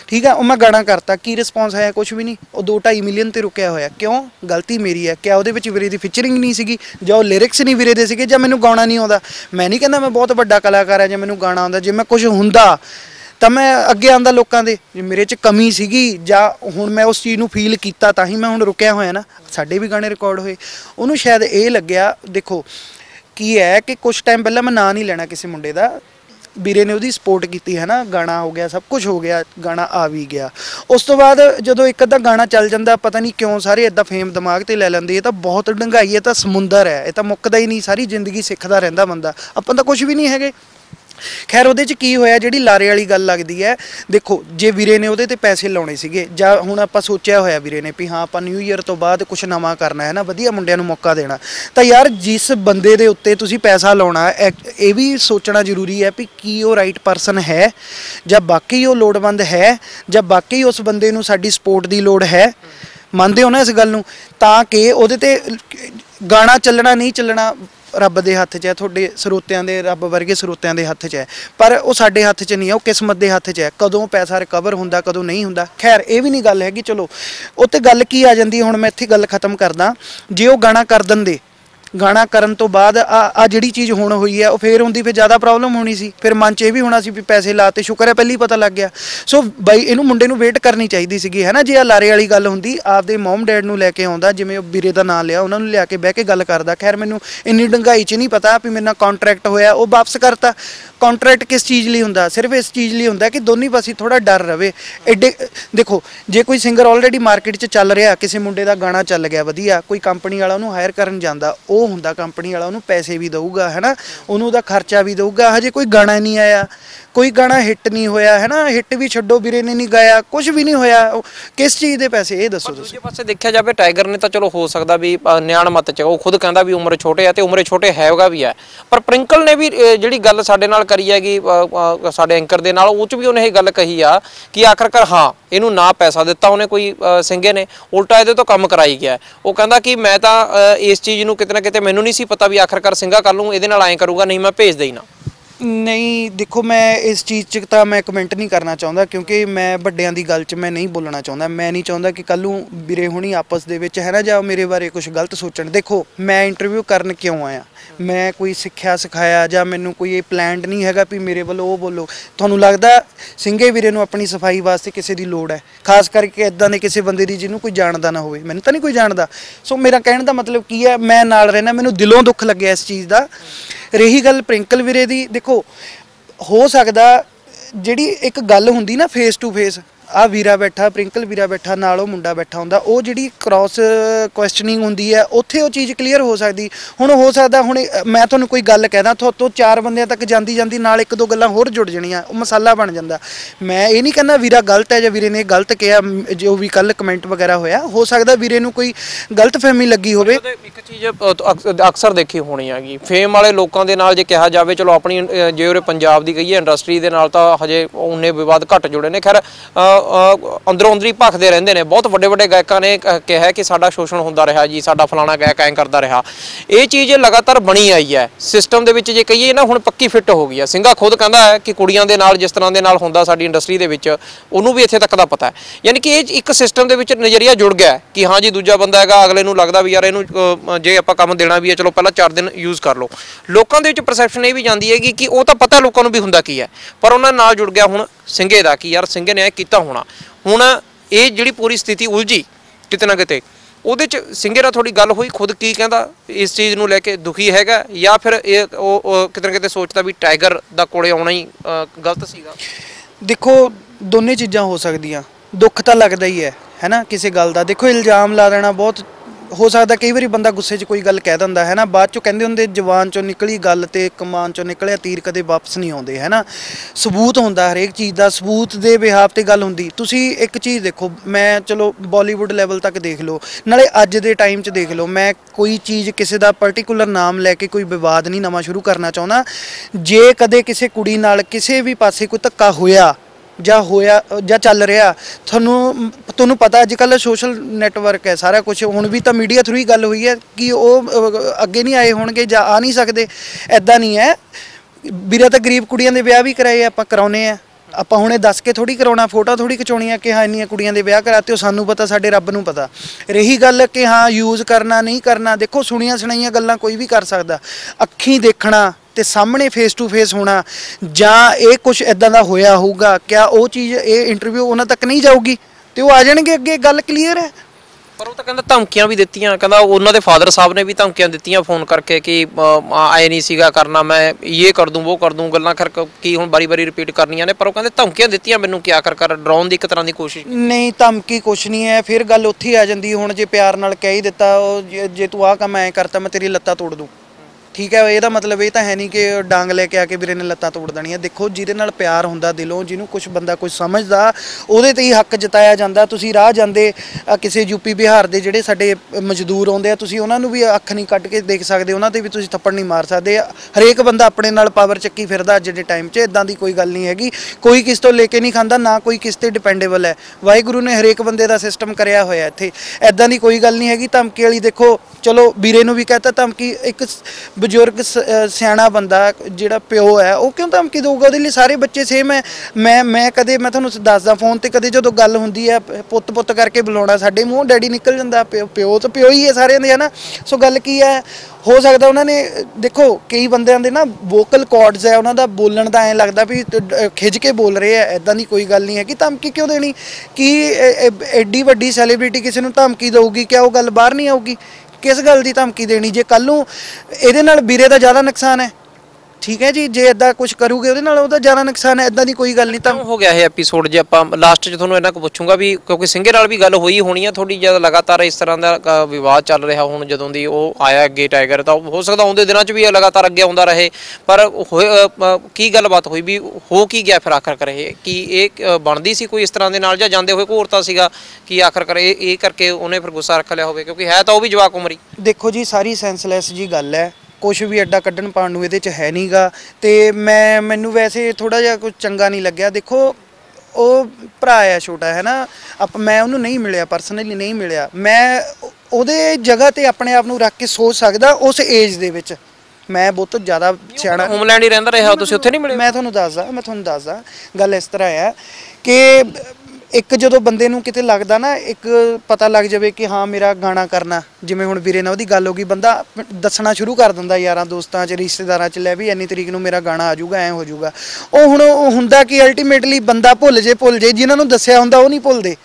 ਠੀਕ ਹੈ ਉਹ ਮੈਂ ਗਾਣਾ ਕਰਤਾ। ਕੀ ਰਿਸਪੌਂਸ ਆਇਆ? ਕੁਝ ਵੀ ਨਹੀਂ। ਉਹ 2.5 ਮਿਲੀਅਨ ਤੇ ਰੁਕਿਆ ਹੋਇਆ। ਕਿਉਂ? ਗਲਤੀ ਮੇਰੀ ਹੈ। ਕਿਆ ਉਹਦੇ ਵਿੱਚ ਵੀਰੇ ਦੀ ਫੀਚਰਿੰਗ ਨਹੀਂ ਸੀਗੀ? ਜਾਂ ਉਹ ਲਿਰਿਕਸ ਨਹੀਂ ਵੀਰੇ ਦੇ ਸੀਗੇ? ਜਾਂ ਮੈਨੂੰ ਗਾਉਣਾ ਨਹੀਂ ਆਉਂਦਾ? ਮੈਂ ਨਹੀਂ ਕਹਿੰਦਾ ਮੈਂ ਬਹੁਤ ਵੱਡਾ ਕਲਾਕਾਰ ਹਾਂ ਜਾਂ ਮੈਨੂੰ ਗਾਣਾ ਆਉਂਦਾ। ਜੇ ਮੈਂ ਕੁਝ ਹੁੰਦਾ ਤਾਂ ਮੈਂ ਅੱਗੇ ਆਂਦਾ ਲੋਕਾਂ ਦੇ ਜੇ ਮੇਰੇ 'ਚ ਕਮੀ ਸੀਗੀ ਜਾਂ ਹੁਣ ਮੈਂ ਉਸ ਚੀਜ਼ ਨੂੰ ਫੀਲ ਕੀਤਾ ਤਾਂ ਹੀ ਮੈਂ ਹੁਣ ਰੁਕਿਆ ਹੋਇਆ ਨਾ। ਸਾਡੇ ਵੀ ਗਾਣੇ ਰਿਕਾਰਡ ਹੋਏ। ਉਹਨੂੰ ਸ਼ਾਇਦ ਇਹ ਲੱਗਿਆ, ਦੇਖੋ, ਕੀ ਹੈ ਕਿ ਕੁਝ ਟਾਈਮ ਪਹਿਲਾਂ ਮੈਂ ਨਾਂ ਨਹੀਂ ਲੈਣਾ ਕਿਸੇ ਮੁੰਡੇ ਦਾ। ਵੀਰੇ ਨੇ ਉਹਦੀ ਸਪੋਰਟ ਕੀਤੀ ਹੈ ਨਾ ਗਾਣਾ ਹੋ ਗਿਆ, ਸਭ ਕੁਝ ਹੋ ਗਿਆ, ਗਾਣਾ ਆ ਵੀ ਗਿਆ। ਉਸ ਤੋਂ ਬਾਅਦ ਜਦੋਂ ਇੱਕ ਅੱਧਾ ਗਾਣਾ ਚੱਲ ਜਾਂਦਾ, ਪਤਾ ਨਹੀਂ ਕਿਉਂ ਸਾਰੇ ਇਦਾਂ ਫੇਮ ਦਿਮਾਗ ਤੇ ਲੈ ਲੈਂਦੇ, ਇਹ ਤਾਂ ਬਹੁਤ ਡੰਗਾਈ ਹੈ ਤਾਂ ਸਮੁੰਦਰ ਹੈ, ਇਹ ਤਾਂ ਮੁੱਕਦਾ ਹੀ ਨਹੀਂ, ਸਾਰੀ ਜ਼ਿੰਦਗੀ ਸਿੱਖਦਾ ਰਹਿੰਦਾ ਬੰਦਾ। ਆਪਾਂ ਤਾਂ ਕੁਝ ਵੀ ਨਹੀਂ ਹੈਗੇ। ਖੈਰ ਉਹਦੇ ਚ ਕੀ ਹੋਇਆ ਜਿਹੜੀ ਲਾਰੇ ਵਾਲੀ ਗੱਲ ਲੱਗਦੀ ਹੈ ਦੇਖੋ ਜੇ ਵੀਰੇ ਨੇ ਉਹਦੇ ਤੇ ਪੈਸੇ ਲਾਉਣੇ ਸੀਗੇ ਜਾਂ ਹੁਣ ਆਪਾਂ ਸੋਚਿਆ ਹੋਇਆ ਵੀਰੇ ਨੇ ਵੀ ਹਾਂ ਆਪਾਂ ਨਿਊ ਈਅਰ ਤੋਂ ਬਾਅਦ ਕੁਝ ਨਵਾਂ ਕਰਨਾ ਹੈ ਨਾ ਵਧੀਆ ਮੁੰਡਿਆਂ ਨੂੰ ਮੌਕਾ ਦੇਣਾ ਤਾਂ ਯਾਰ ਜਿਸ ਬੰਦੇ ਦੇ ਉੱਤੇ ਤੁਸੀਂ ਪੈਸਾ ਲਾਉਣਾ ਹੈ, ਇਹ ਵੀ ਸੋਚਣਾ ਜ਼ਰੂਰੀ ਹੈ ਵੀ ਕੀ ਉਹ ਰਾਈਟ ਪਰਸਨ ਹੈ ਜਾਂ ਬਾਕੀ ਉਹ ਲੋੜਵੰਦ ਹੈ ਜਾਂ ਬਾਕੀ ਉਸ ਬੰਦੇ ਨੂੰ ਸਾਡੀ ਸਪੋਰਟ ਦੀ ਲੋੜ ਹੈ। ਮੰਨਦੇ ਹੋ ਨਾ ਇਸ ਗੱਲ ਨੂੰ? ਤਾਂ ਕਿ ਉਹਦੇ ਤੇ ਗਾਣਾ ਚੱਲਣਾ ਨਹੀਂ ਚੱਲਣਾ ਰੱਬ ਦੇ ਹੱਥ 'ਚ ਹੈ, ਤੁਹਾਡੇ ਸਰੋਤਿਆਂ ਦੇ, ਰੱਬ ਵਰਗੇ ਸਰੋਤਿਆਂ ਦੇ ਹੱਥ 'ਚ ਹੈ। ਪਰ ਉਹ ਸਾਡੇ ਹੱਥ 'ਚ ਨਹੀਂ ਹੈ, ਉਹ ਕਿਸਮਤ ਦੇ ਹੱਥ 'ਚ ਹੈ। ਕਦੋਂ ਪੈਸਾ ਰਿਕਵਰ ਹੁੰਦਾ, ਕਦੋਂ ਨਹੀਂ ਹੁੰਦਾ। ਖੈਰ, ਇਹ ਵੀ ਨਹੀਂ ਗੱਲ ਹੈਗੀ, ਚਲੋ ਉੱਤੇ ਗੱਲ ਕੀ ਆ ਜਾਂਦੀ, ਹੁਣ ਮੈਂ ਇੱਥੇ ਗੱਲ ਖਤਮ ਕਰਦਾ। ਜੇ ਉਹ ਗਾਣਾ ਕਰ ਦਿੰਦੇ ਗਾਣਾ ਕਰਨ ਤੋਂ ਬਾਅਦ ਆ ਆ ਜਿਹੜੀ ਚੀਜ਼ ਹੁਣ ਹੋਈ ਹੈ ਉਹ ਫੇਰ ਹੁੰਦੀ, ਫਿਰ ਜ਼ਿਆਦਾ ਪ੍ਰੋਬਲਮ ਹੋਣੀ ਸੀ। ਫਿਰ ਮਨ 'ਚ ਇਹ ਵੀ ਹੋਣਾ ਸੀ ਵੀ ਪੈਸੇ ਲਾਤੇ ਸ਼ੁਕਰ ਹੈ ਪਹਿਲੀ ਪਤਾ ਲੱਗ ਗਿਆ। ਸੋ ਬਾਈ, ਇਹਨੂੰ ਮੁੰਡੇ ਨੂੰ ਵੇਟ ਕਰਨੀ ਚਾਹੀਦੀ ਸੀਗੀ, ਹੈ ਨਾ? ਜੇ ਆ ਲਾਰੇ ਵਾਲੀ ਗੱਲ ਹੁੰਦੀ, ਆਪਦੇ ਮਮ ਡੈਡ ਨੂੰ ਲੈ ਕੇ ਆਉਂਦਾ, ਜਿਵੇਂ ਉਹ ਵੀਰੇ ਦਾ ਨਾਂ ਲਿਆ, ਉਹਨਾਂ ਨੂੰ ਲਿਆ ਕੇ ਬਹਿ ਕੇ ਗੱਲ ਕਰਦਾ। ਖੈਰ, ਮੈਨੂੰ ਇੰਨੀ ਡੰਗਾਈ 'ਚ ਨਹੀਂ ਪਤਾ ਵੀ ਮੇਰੇ ਨਾਲ ਕੰਟਰੈਕਟ ਹੋਇਆ, ਉਹ ਵਾਪਸ ਕਰਤਾ। ਕੰਟਰੈਕਟ ਕਿਸ ਚੀਜ਼ ਲਈ ਹੁੰਦਾ? ਸਿਰਫ ਇਸ ਚੀਜ਼ ਲਈ ਹੁੰਦਾ ਕਿ ਦੋਨੀ ਪਾਸੇ ਥੋੜਾ ਡਰ ਰਵੇ। ਐਡੇ ਦੇਖੋ ਜੇ ਕੋਈ ਸਿੰਗਰ ਆਲਰੇਡੀ ਮਾਰਕੀਟ 'ਚ ਚੱਲ ਰਿਹਾ ਕਿਸੇ ਮੁੰਡੇ ਦਾ ਗਾਣਾ ਚੱਲ ਗਿਆ ਵਧੀਆ ਕੋਈ ਕੰਪਨੀ ਵਾਲਾ ਉਹਨੂੰ ਹਾਇਰ ਕਰਨ ਜਾਂਦਾ ਉਹ ਹੁੰਦਾ ਕੰਪਨੀ ਵਾਲਾ ਉਹਨੂੰ ਪੈਸੇ ਵੀ ਦਊਗਾ ਹੈਨਾ? ਉਹਨੂੰ ਉਹਦਾ ਖਰਚਾ ਵੀ ਦਊਗਾ। ਹਜੇ ਕੋਈ ਗਾਣਾ ਨਹੀਂ ਆਇਆ ਕੋਈ ਗਾਣਾ ਹਿੱਟ ਨਹੀਂ ਹੋਇਆ ਹੈਨਾ? ਹਿੱਟ ਵੀ ਛੱਡੋ ਵੀਰੇ ਨੇ ਨਹੀਂ ਗਾਇਆ ਕੁਝ ਵੀ ਨਹੀਂ ਹੋਇਆ ਕਿਸ ਚੀਜ਼ ਦੇ ਪੈਸੇ ਇਹ ਦੱਸੋ ਤੁਸੀਂ ਦੂਜੇ ਪਾਸੇ ਦੇਖਿਆ ਜਾਵੇ ਟਾਈਗਰ ਨੇ ਤਾਂ ਚਲੋ ਹੋ ਸਕਦਾ ਵੀ ਨਿਆਣ ਮਤ ਚ ਉਹ ਖੁਦ ਕਹਿੰਦਾ ਵੀ ਉਮਰ ਛੋਟੇ ਆ ਤੇ ਉਮਰੇ ਛੋਟੇ ਹੈਗਾ ਵੀ ਹੈ ਪਰ ਪ੍ਰਿੰਕਲ ਨੇ ਵੀ ਜਿਹੜੀ ਗੱਲ ਸਾਡੇ ਨਾਲ ਕਰੀ ਹੈਗੀ ਸਾਡੇ ਐਂਕਰ ਦੇ ਨਾਲ ਉਹ ਚ ਵੀ ਉਹਨੇ ਇਹ ਗੱਲ ਕਹੀ ਆ ਕਿ ਆਖਰਕਾਰ ਹਾਂ ਇਹਨੂੰ ਨਾ ਪੈਸਾ ਦਿੱਤਾ ਉਹਨੇ ਕੋਈ ਅ, ਸਿੰਗੇ ਨੇ ਉਲਟਾ ਇਹਦੇ ਤੋਂ ਕੰਮ ਕਰਾਈ ਗਿਆ। ਉਹ ਕਹਿੰਦਾ ਕਿ ਮੈਂ ਤਾਂ ਇਸ ਚੀਜ਼ ਨੂੰ ਕਿਤੇ ਨਾ ਕਿਤੇ ਮੈਨੂੰ ਨਹੀਂ ਸੀ ਪਤਾ ਵੀ ਆਖਰਕਾਰ ਸਿੰਗਾ ਕੱਲ ਨੂੰ ਇਹਦੇ ਨਾਲ ਐਂ ਕਰੂਗਾ ਨਹੀਂ ਮੈਂ ਭੇਜ ਦੇਈ ਨਾ। ਨਹੀਂ, ਦੇਖੋ ਮੈਂ ਇਸ ਚੀਜ਼ 'ਚ ਤਾਂ ਮੈਂ ਕਮੈਂਟ ਨਹੀਂ ਕਰਨਾ ਚਾਹੁੰਦਾ ਕਿਉਂਕਿ ਮੈਂ ਵੱਡਿਆਂ ਦੀ ਗੱਲ 'ਚ ਮੈਂ ਨਹੀਂ ਬੋਲਣਾ ਚਾਹੁੰਦਾ। ਮੈਂ ਨਹੀਂ ਚਾਹੁੰਦਾ ਕਿ ਕੱਲ ਨੂੰ ਵੀਰੇ ਹੁਣੀ ਆਪਸ ਦੇ ਵਿੱਚ, ਹੈ ਨਾ, ਜਾਂ ਮੇਰੇ ਬਾਰੇ ਕੁਝ ਗਲਤ ਸੋਚਣ। ਦੇਖੋ, ਮੈਂ ਇੰਟਰਵਿਊ ਕਰਨ ਕਿਉਂ ਆਇਆ? ਮੈਂ ਕੋਈ ਸਿੱਖਿਆ ਸਿਖਾਇਆ ਜਾਂ ਮੈਨੂੰ ਕੋਈ ਇਹ ਪਲਾਨਡ ਨਹੀਂ ਹੈਗਾ ਵੀ ਮੇਰੇ ਵੱਲੋਂ ਉਹ ਬੋਲੋ। ਤੁਹਾਨੂੰ ਲੱਗਦਾ ਸਿੰਘੇ ਵੀਰੇ ਨੂੰ ਆਪਣੀ ਸਫ਼ਾਈ ਵਾਸਤੇ ਕਿਸੇ ਦੀ ਲੋੜ ਹੈ? ਖਾਸ ਕਰਕੇ ਇਦਾਂ ਦੇ ਕਿਸੇ ਬੰਦੇ ਦੀ ਜਿਹਨੂੰ ਕੋਈ ਜਾਣਦਾ ਨਾ ਹੋਵੇ। ਮੈਨੂੰ ਤਾਂ ਨਹੀਂ ਕੋਈ ਜਾਣਦਾ। ਸੋ ਮੇਰਾ ਕਹਿਣ ਦਾ ਮਤਲਬ ਕੀ ਹੈ, ਮੈਂ ਨਾਲ ਰਹਿਣਾ, ਮੈਨੂੰ ਦਿਲੋਂ ਦੁੱਖ ਲੱਗਿਆ ਇਸ ਚੀਜ਼ ਦਾ। ਰਹੀ ਗੱਲ ਪ੍ਰਿੰਕਲ ਵੀਰੇ ਦੀ, ਦੇਖੋ ਹੋ ਸਕਦਾ ਜਿਹੜੀ ਇੱਕ ਗੱਲ ਹੁੰਦੀ ਨਾ ਫੇਸ ਟੂ ਫੇਸ ਆ ਵੀਰਾ ਬੈਠਾ, ਪ੍ਰਿੰਕਲ ਵੀਰਾ ਬੈਠਾ, ਨਾਲ ਉਹ ਮੁੰਡਾ ਬੈਠਾ ਹੁੰਦਾ। ਉਹ ਜਿਹੜੀ ਕ੍ਰਾਸ ਕੁਐਸਚਨਿੰਗ ਹੁੰਦੀ ਹੈ, ਉੱਥੇ ਉਹ ਚੀਜ਼ ਕਲੀਅਰ ਹੋ ਸਕਦੀ। ਹੁਣ ਹੋ ਸਕਦਾ, ਹੁਣ ਮੈਂ ਤੁਹਾਨੂੰ ਕੋਈ ਗੱਲ ਕਹਿਦਾ ਤੋਂ ਚਾਰ ਬੰਦਿਆਂ ਤੱਕ ਜਾਂਦੀ ਜਾਂਦੀ ਨਾਲ ਇੱਕ ਦੋ ਗੱਲਾਂ ਹੋਰ ਜੁੜ ਜਾਣੀਆਂ, ਉਹ ਮਸਾਲਾ ਬਣ ਜਾਂਦਾ। ਮੈਂ ਇਹ ਨਹੀਂ ਕਹਿੰਦਾ ਵੀਰਾ ਗਲਤ ਹੈ ਜਾਂ ਵੀਰੇ ਨੇ ਗਲਤ ਕਿਹਾ ਜੋ ਵੀ ਕੱਲ ਕਮੈਂਟ ਵਗੈਰਾ ਹੋਇਆ, ਹੋ ਸਕਦਾ ਵੀਰੇ ਨੂੰ ਕੋਈ ਗਲਤ ਫਹਿਮੀ ਲੱਗੀ ਹੋਵੇ। ਇੱਕ ਚੀਜ਼ ਅਕਸਰ ਦੇਖੀ ਹੋਣੀ ਹੈਗੀ। ਫੇਮ ਵਾਲੇ ਲੋਕਾਂ ਦੇ ਨਾਲ ਜੇ ਕਿਹਾ ਜਾਵੇ, ਚਲੋ ਆਪਣੀ ਜੇ ਉਰੇ ਪੰਜਾਬ ਦੀ ਕਹੀਏ ਇੰਡਸਟਰੀ ਦੇ ਨਾਲ ਤਾਂ ਹਜੇ ਉਹਨੇ ਵਿਵਾਦ ਘੱਟ ਜੁੜੇ ਨੇ। ਖੈਰ ਅੰਦਰੋਂ ਅੰਦਰੀ ਭਖਦੇ ਰਹਿੰਦੇ ਨੇ। ਬਹੁਤ ਵੱਡੇ ਵੱਡੇ ਗਾਇਕਾਂ ਨੇ ਕ- ਕਿਹਾ ਕਿ ਸਾਡਾ ਸ਼ੋਸ਼ਣ ਹੁੰਦਾ ਰਿਹਾ ਜੀ, ਸਾਡਾ ਫਲਾਣਾ ਗਾਇਕ ਐਂ ਕਰਦਾ ਰਿਹਾ। ਇਹ ਚੀਜ਼ ਲਗਾਤਾਰ ਬਣੀ ਆਈ ਹੈ। ਸਿਸਟਮ ਦੇ ਵਿੱਚ ਜੇ ਕਹੀਏ ਨਾ, ਹੁਣ ਪੱਕੀ ਫਿੱਟ ਹੋ ਗਈ ਹੈ। ਸਿੰਘਾ ਖੁਦ ਕਹਿੰਦਾ ਹੈ ਕਿ ਕੁੜੀਆਂ ਦੇ ਨਾਲ, ਜਿਸ ਤਰ੍ਹਾਂ ਦੇ ਨਾਲ ਹੁੰਦਾ ਸਾਡੀ ਇੰਡਸਟਰੀ ਦੇ ਵਿੱਚ, ਉਹਨੂੰ ਵੀ ਇੱਥੇ ਤੱਕ ਦਾ ਪਤਾ ਹੈ। ਯਾਨੀ ਕਿ ਇਹ ਇੱਕ ਸਿਸਟਮ ਦੇ ਵਿੱਚ ਨਜ਼ਰੀਆ ਜੁੜ ਗਿਆ ਕਿ ਹਾਂ ਜੀ, ਦੂਜਾ ਬੰਦਾ ਹੈਗਾ, ਅਗਲੇ ਨੂੰ ਲੱਗਦਾ ਵੀ ਯਾਰ ਇਹਨੂੰ ਜੇ ਆਪਾਂ ਕੰਮ ਦੇਣਾ ਵੀ ਹੈ, ਚਲੋ ਪਹਿਲਾਂ 4 ਦਿਨ ਯੂਜ਼ ਕਰ ਲਓ। ਲੋਕਾਂ ਦੇ ਵਿੱਚ ਪਰਸੈਪਸ਼ਨ ਇਹ ਵੀ ਜਾਂਦੀ ਹੈਗੀ ਕਿ ਉਹ ਤਾਂ ਪਤਾ ਲੋਕਾਂ ਨੂੰ ਵੀ ਹੁੰਦਾ ਕੀ ਹੈ। ਪਰ ਉਹਨਾਂ ਨਾਲ ਜੁੜ ਗਿਆ ਹੁਣ ਸਿੰਘੇ ਦਾ ਕਿ ਯਾਰ ਸਿੰਘੇ ਨੇ ਇਹ ਕੀਤਾ ਹੋਣਾ। ਹੁਣ ਇਹ ਜਿਹੜੀ ਪੂਰੀ ਸਥਿਤੀ ਉਲਝੀ ਕਿਤੇ ਨਾ ਕਿਤੇ, ਉਹਦੇ ਚ ਸਿੰਘੇ ਨਾਲ ਥੋੜੀ ਗੱਲ ਹੋਈ, ਖੁਦ ਕੀ ਕਹਿੰਦਾ, ਇਸ ਚੀਜ਼ ਨੂੰ ਲੈ ਕੇ ਦੁਖੀ ਹੈਗਾ, ਜਾਂ ਫਿਰ ਇਹ ਉਹ ਕਿਤੇ ਨਾ ਕਿਤੇ ਸੋਚਦਾ ਵੀ ਟਾਈਗਰ ਦਾ ਕੋਲੇ ਆਉਣਾ ਹੀ ਗਲਤ ਸੀਗਾ? ਦੇਖੋ, ਦੋਨੇ ਚੀਜ਼ਾਂ ਹੋ ਸਕਦੀਆਂ। ਦੁੱਖ ਤਾਂ ਲੱਗਦਾ ਹੀ ਹੈ ਹੈਨਾ ਕਿਸੇ ਗੱਲ ਦਾ। ਦੇਖੋ, ਇਲਜ਼ਾਮ ਲਾ ਦੇਣਾ ਬਹੁਤ ਹੋ ਸਕਦਾ ਕਈ ਵਾਰੀ ਬੰਦਾ ਗੁੱਸੇ 'ਚ ਕੋਈ ਗੱਲ ਕਹਿ ਦਿੰਦਾ ਹੈ ਨਾ, ਬਾਅਦ 'ਚੋਂ ਕਹਿੰਦੇ ਹੁੰਦੇ ਜਵਾਨ 'ਚੋਂ ਨਿਕਲੀ ਗੱਲ ਤੇ ਕਮਾਨ 'ਚੋਂ ਨਿਕਲਿਆ, ਤੀਰ ਕਦੇ ਵਾਪਸ ਨਹੀਂ ਆਉਂਦੇ, ਹੈ ਨਾ? ਸਬੂਤ ਹੁੰਦਾ ਹਰੇਕ ਚੀਜ਼ ਦਾ, ਸਬੂਤ ਦੇ ਬਿਹਾਫ ਤੇ ਗੱਲ ਹੁੰਦੀ। ਤੁਸੀਂ ਇੱਕ ਚੀਜ਼ ਦੇਖੋ, ਮੈਂ ਚਲੋ ਬਾਲੀਵੁੱਡ ਲੈਵਲ ਤੱਕ ਦੇਖ ਲਓ, ਨਾਲੇ ਅੱਜ ਦੇ ਟਾਈਮ 'ਚ ਦੇਖ ਲਓ, ਮੈਂ ਕੋਈ ਚੀਜ਼ ਕਿਸੇ ਦਾ ਪਾਰਟਿਕੂਲਰ ਨਾਮ ਲੈ ਕੇ ਕੋਈ ਵਿਵਾਦ ਨਹੀਂ ਨਵਾਂ ਸ਼ੁਰੂ ਕਰਨਾ ਚਾਹੁੰਦਾ। ਜੇ ਕਦੇ ਕਿਸੇ ਕੁੜੀ ਨਾਲ ਕਿਸੇ ਵੀ ਪਾਸੇ ਕੋਈ ਧੱਕਾ ਹੋਇਆ ਜਾਂ ਹੋਇਆ ਜਾਂ ਚੱਲ ਰਿਹਾ। ਤੁਹਾਨੂੰ ਤੁਹਾਨੂੰ ਪਤਾ ਅੱਜ ਕੱਲ੍ਹ ਸੋਸ਼ਲ ਨੈਟਵਰਕ ਹੈ ਸਾਰਾ ਕੁਝ ਹੁਣ ਵੀ ਤਾਂ ਮੀਡੀਆ ਥਰੂ ਹੀ ਗੱਲ ਹੋਈ ਹੈ ਕਿ ਉਹ ਅਹ, ਅੱਗੇ ਨਹੀਂ ਆਏ ਹੋਣਗੇ ਜਾਂ ਆ ਨਹੀਂ ਸਕਦੇ। ਐਦਾਂ ਨਹੀਂ ਹੈ। ਵੀਰਾ ਤਾਂ ਗਰੀਬ ਕੁੜੀਆਂ ਦੇ ਵਿਆਹ ਵੀ ਕਰਾਏ ਆਪਾਂ ਕਰਾਉਨੇ ਆ। ਆਪਾਂ ਹੁਣੇ ਦੱਸ ਕੇ ਥੋੜੀ ਕਰਾਉਣਾ ਫੋਟੋ ਥੋੜੀ ਖਿਚਾਉਣੀਆਂ ਕਿ ਹਾਂ ਇੰਨੀਆਂ ਕੁੜੀਆਂ ਦੇ ਵਿਆਹ ਕਰਾਤੇ ਉਹ ਸਾਨੂੰ ਪਤਾ ਸਾਡੇ ਰੱਬ ਨੂੰ ਪਤਾ। ਰਹੀ ਗੱਲ ਕਿ ਹਾਂ ਯੂਜ਼ ਕਰਨਾ ਨਹੀਂ ਕਰਨਾ ਦੇਖੋ ਸੁਣੀਆਂ ਸੁਣਾਈਆਂ ਗੱਲਾਂ ਕੋਈ ਵੀ ਕਰ ਸਕਦਾ। ਅੱਖੀਂ ਦੇਖਣਾ ਤੇ ਸਾਹਮਣੇ ਫੇਸ ਟੂ ਫੇਸ ਹੋਣਾ ਜਾਂ ਇਹ ਕੁਝ ਇਦਾਂ ਦਾ ਹੋਇਆ ਹੋਊਗਾ ਕਿਆ ਉਹ ਚੀਜ਼ ਇਹ ਇੰਟਰਵਿਊ ਉਹਨਾਂ ਤੱਕ ਨਹੀਂ ਜਾਊਗੀ? ਤੇ ਉਹ ਆ ਜਾਣਗੇ ਅੱਗੇ ਗੱਲ ਕਲੀਅਰ ਹੈ? ਪਰ ਉਹ ਤਾਂ ਕਹਿੰਦਾ ਧਮਕੀਆਂ ਵੀ ਦਿੱਤੀਆਂ ਕਹਿੰਦਾ ਉਹਨਾਂ ਦੇ ਫਾਦਰ ਸਾਹਿਬ ਨੇ ਵੀ ਧਮਕੀਆਂ ਦਿੱਤੀਆਂ ਫੋਨ ਕਰਕੇ ਕਿ ਆਏ ਨਹੀਂ ਸੀਗਾ ਕਰਨਾ ਮੈਂ ਇਹ ਕਰ ਦੂੰ ਉਹ ਕਰ ਦੂੰ ਗੱਲਾਂ ਕਰ ਕੀ ਹੁਣ ਬਾਰੀ-ਬਾਰੀ ਰਿਪੀਟ ਕਰਨੀਆਂ ਨੇ ਪਰ ਉਹ ਕਹਿੰਦੇ ਧਮਕੀਆਂ ਦਿੱਤੀਆਂ ਮੈਨੂੰ ਕੀ ਆਖਰ ਕਰ ਡਰਾਉਣ ਦੀ ਇੱਕ ਤਰ੍ਹਾਂ ਦੀ ਕੋਸ਼ਿਸ਼। ਨਹੀਂ ਧਮਕੀ ਕੁਛ ਨਹੀਂ ਹੈ ਫਿਰ ਗੱਲ ਉੱਥੇ ਆ ਜਾਂਦੀ ਹੁਣ ਜੇ ਪਿਆਰ ਨਾਲ ਕਹਿ ਹੀ ਦਿੱਤਾ ਜੇ ਤੂੰ ਆਹ ਕੰਮ ਐ ਕਰਤਾ ਮੈਂ ਤੇਰੀ ਲੱਤਾਂ ਤੋੜ ਦੂੰ। ਠੀਕ ਹੈ ਇਹਦਾ ਮਤਲਬ ਇਹ ਤਾਂ ਹੈ ਨਹੀਂ ਕਿ ਡਾਂਗ ਲੈ ਕੇ ਆ ਕੇ ਵੀਰੇ ਨੇ ਲੱਤਾਂ ਤੋੜ ਦੇਣੀਆਂ। ਦੇਖੋ ਜਿਹਦੇ ਨਾਲ ਪਿਆਰ ਹੁੰਦਾ ਦਿਲੋਂ ਜਿਹਨੂੰ ਕੁਝ ਬੰਦਾ ਕੁਝ ਸਮਝਦਾ ਉਹਦੇ ਤੇ ਹੀ ਹੱਕ ਜਤਾਇਆ ਜਾਂਦਾ। ਤੁਸੀਂ ਰਾਹ ਜਾਂਦੇ ਅ, ਕਿਸੇ ਯੂਪੀ ਬਿਹਾਰ ਦੇ ਜਿਹੜੇ ਸਾਡੇ ਮਜ਼ਦੂਰ ਆਉਂਦੇ ਆ ਤੁਸੀਂ ਉਹਨਾਂ ਨੂੰ ਵੀ ਅੱਖ ਨਹੀਂ ਕੱਢ ਕੇ ਦੇਖ ਸਕਦੇ ਉਹਨਾਂ ਤੇ ਵੀ ਤੁਸੀਂ ਥੱਪੜ ਨਹੀਂ ਮਾਰ ਸਕਦੇ। ਹਰੇਕ ਬੰਦਾ ਆਪਣੇ ਨਾਲ ਪਾਵਰ ਚੱਕੀ ਫਿਰਦਾ ਅੱਜ ਦੇ ਟਾਈਮ 'ਚ ਇਦਾਂ ਦੀ ਕੋਈ ਗੱਲ ਨਹੀਂ ਹੈਗੀ। ਕੋਈ ਕਿਸ ਤੋਂ ਲੈ ਕੇ ਨਹੀਂ ਖਾਂਦਾ ਨਾ ਕੋਈ ਕਿਸ ਤੇ ਡਿਪੈਂਡੇਬਲ ਹੈ। ਵਾਹਿਗੁਰੂ ਨੇ ਹਰੇਕ ਬੰਦੇ ਦਾ ਸਿਸਟਮ ਕਰਿਆ ਹੋਇਆ ਇੱਥੇ। ਐਦਾਂ ਦੀ ਕੋਈ ਗੱਲ ਨਹੀਂ ਹੈਗੀ। ਧਮਕੀ ਵਾਲੀ ਦੇਖੋ ਚਲੋ ਵੀਰੇ ਨੂੰ ਵੀ ਕਹਤਾ ਧਮਕੀ, ਇੱਕ ਬਜ਼ੁਰਗ ਸ- ਸਿਆਣਾ ਬੰਦਾ ਜਿਹੜਾ ਪਿਓ ਹੈ, ਉਹ ਕਿਉਂ ਧਮਕੀ ਦੇਊਗਾ? ਉਹਦੇ ਲਈ ਸਾਰੇ ਬੱਚੇ ਸੇਮ ਹੈ। ਮੈਂ ਮੈਂ ਕਦੇ, ਮੈਂ ਤੁਹਾਨੂੰ ਦੱਸਦਾ ਫੋਨ ਤੇ ਕਦੇ ਜਦੋਂ ਗੱਲ ਹੁੰਦੀ ਹੈ ਪੁੱਤ ਪੁੱਤ ਕਰਕੇ ਬੁਲਾਉਣਾ, ਸਾਡੇ ਮੂੰਹ ਡੈਡੀ ਨਿਕਲ ਜਾਂਦਾ, ਪਿਓ ਪਿਓ ਤਾਂ ਪਿਓ ਹੀ ਹੈ ਸਾਰਿਆਂ ਦੇ ਹੈ ਨਾ ਸੋ ਗੱਲ ਕੀ ਹੈ? ਹੋ ਸਕਦਾ ਉਹਨਾਂ ਨੇ, ਦੇਖੋ, ਕਈ ਬੰਦਿਆਂ ਦੇ ਨਾ ਵੋਕਲ ਕਾਰਡਸ ਹੈ, ਉਹਨਾਂ ਦਾ ਬੋਲਣ ਦਾ ਐਂ ਲੱਗਦਾ ਵੀ ਤ- ਖਿੱਚ ਕੇ ਬੋਲ ਰਹੇ ਆ ਐਦਾਂ ਦੀ ਕੋਈ ਗੱਲ ਨਹੀਂ ਹੈ ਕਿ ਧਮਕੀ ਕਿਉਂ ਦੇਣੀ? ਕਿ ਐਡੀ ਵੱਡੀ ਸੈਲੀਬ੍ਰਿਟੀ ਕਿਸੇ ਨੂੰ ਧਮਕੀ ਦੇਊਗੀ? ਕਿ ਉਹ ਗੱਲ ਬਾਹਰ ਨਹੀਂ ਆਊਗੀ? ਕਿਸ ਗੱਲ ਦੀ ਧਮਕੀ ਦੇਣੀ? ਜੇ ਕੱਲ ਨੂੰ ਇਹਦੇ ਨਾਲ ਵੀਰੇ ਦਾ ਜ਼ਿਆਦਾ ਨੁਕਸਾਨ ਹੈ ਠੀਕ ਹੈ ਜੀ ਜੇ ਇਦਾਂ ਕੁਝ ਕਰੂਗੇ ਉਹਦੇ ਨਾਲ ਉਹਦਾ ਜ਼ਿਆਦਾ ਨੁਕਸਾਨ ਹੈ ਇਦਾਂ ਦੀ ਕੋਈ ਗੱਲ ਨਹੀਂ ਤਾਂ ਹੋ ਗਿਆ ਇਹ ਐਪੀਸੋਡ ਜੇ ਆਪਾਂ ਲਾਸਟ 'ਚ ਤੁਹਾਨੂੰ ਇਹਨਾਂ ਕੋ ਪੁੱਛੂੰਗਾ ਵੀ ਕਿਉਂਕਿ ਸਿੰਘੇ ਨਾਲ ਵੀ ਗੱਲ ਹੋਈ ਹੋਣੀ ਆ ਥੋੜੀ ਜ਼ਿਆਦਾ ਲਗਾਤਾਰ ਇਸ ਤਰ੍ਹਾਂ ਦਾ ਵਿਵਾਦ ਚੱਲ ਰਿਹਾ ਹੁਣ ਜਦੋਂ ਦੀ ਉਹ ਆਇਆ ਅੱਗੇ ਟਾਈਗਰ ਤਾਂ ਹੋ ਸਕਦਾ ਆਉਂਦੇ ਦਿਨਾਂ 'ਚ ਵੀ ਇਹ ਲਗਾਤਾਰ ਅੱਗੇ ਆਉਂਦਾ ਰਹੇ। ਪਰ ਕੀ ਗੱਲਬਾਤ ਹੋਈ ਵੀ ਹੋ ਕੀ ਗਿਆ ਫਿਰ ਆਖਰ ਕਰ? ਇਹ ਕੀ ਇਹ ਬਣਦੀ ਸੀ ਕੋਈ ਇਸ ਤਰ੍ਹਾਂ ਦੇ ਨਾਲ ਜਾਂ ਜਾਂਦੇ ਹੋਏ ਘੋਰਤਾ ਸੀਗਾ ਕਿ ਆਖਰ ਕਰ ਇਹ ਇਹ ਕਰਕੇ ਉਹਨੇ ਫਿਰ ਗੁੱਸਾ ਰੱਖ ਲਿਆ ਹੋਵੇ? ਕਿਉਂਕਿ ਹੈ ਤਾਂ ਉਹ ਵੀ ਜਵਾਕ ਉਮਰੀ। ਦੇਖੋ ਜੀ ਸਾਰੀ ਸੈਂਸਲੈਸ ਜੀ ਗੱਲ ਹੈ। ਕੁਝ ਵੀ ਐਡਾ ਕੱਢਣ ਪਾਉਣ ਨੂੰ ਇਹਦੇ ਚ ਹੈ ਨਹੀਂਗਾ। ਤੇ ਮੈਂ ਮੈਨੂੰ ਵੈਸੇ ਥੋੜਾ ਜਿਹਾ ਕੁਝ ਚੰਗਾ ਨਹੀਂ ਲੱਗਿਆ। ਦੇਖੋ ਉਹ ਭਰਾ ਆ ਛੋਟਾ ਹੈ ਨਾ? ਅਪ ਮੈਂ ਉਹਨੂੰ ਨਹੀਂ ਮਿਲਿਆ ਪਰਸਨਲੀ ਨਹੀਂ ਮਿਲਿਆ। ਮੈਂ ਉਹ- ਉਹਦੇ ਜਗ੍ਹਾ ਤੇ ਆਪਣੇ ਆਪ ਨੂੰ ਰੱਖ ਕੇ ਸੋਚ ਸਕਦਾ ਉਸ ਏਜ ਦੇ ਵਿੱਚ। ਮੈਂ ਬਹੁਤ ਜ਼ਿਆਦਾ ਸਿਆਣਾ ਹੋਮਲੈਂਡ ਹੀ ਰਹਿੰਦਾ ਰਿਹਾ ਤੁਸੀਂ ਉੱਥੇ ਨਹੀਂ ਮਿਲੇ? ਮੈਂ ਤੁਹਾਨੂੰ ਦੱਸਦਾ ਮੈਂ ਤੁਹਾਨੂੰ ਦੱਸਦਾ। ਗੱਲ ਇਸ ਤਰ੍ਹਾਂ ਹੈ ਕਿ ਇੱਕ ਜਦੋਂ ਬੰਦੇ ਨੂੰ ਕਿਤੇ ਲੱਗਦਾ ਨਾ, ਇੱਕ ਪਤਾ ਲੱਗ ਜਾਵੇ ਕਿ ਹਾਂ, ਮੇਰਾ ਗਾਣਾ ਕਰਨਾ। ਜਿਵੇਂ ਹੁਣ ਵੀਰੇ ਨਾਲ ਉਹਦੀ ਗੱਲ ਹੋ ਗਈ, ਬੰਦਾ ਦੱਸਣਾ ਸ਼ੁਰੂ ਕਰ ਦਿੰਦਾ, ਯਾਰਾਂ ਦੋਸਤਾਂ 'ਚ, ਰਿਸ਼ਤੇਦਾਰਾਂ 'ਚ, ਲੈ ਵੀ ਇੰਨੀ ਤਰੀਕ ਨੂੰ ਮੇਰਾ ਗਾਣਾ ਆ ਜਾਊਗਾ, ਐ ਹੋ ਜਾਊਗਾ। ਉਹ ਹੁਣ ਉਹ ਹੁੰਦਾ ਕਿ ਅਲਟੀਮੇਟਲੀ ਬੰਦਾ ਭੁੱਲ ਜੇ ਭੁੱਲ ਜੇ ਜਿਨ੍ਹਾਂ ਨੂੰ ਦੱਸਿਆ ਹੁੰਦਾ ਉਹ ਨਹੀਂ ਭੁੱਲਦੇ।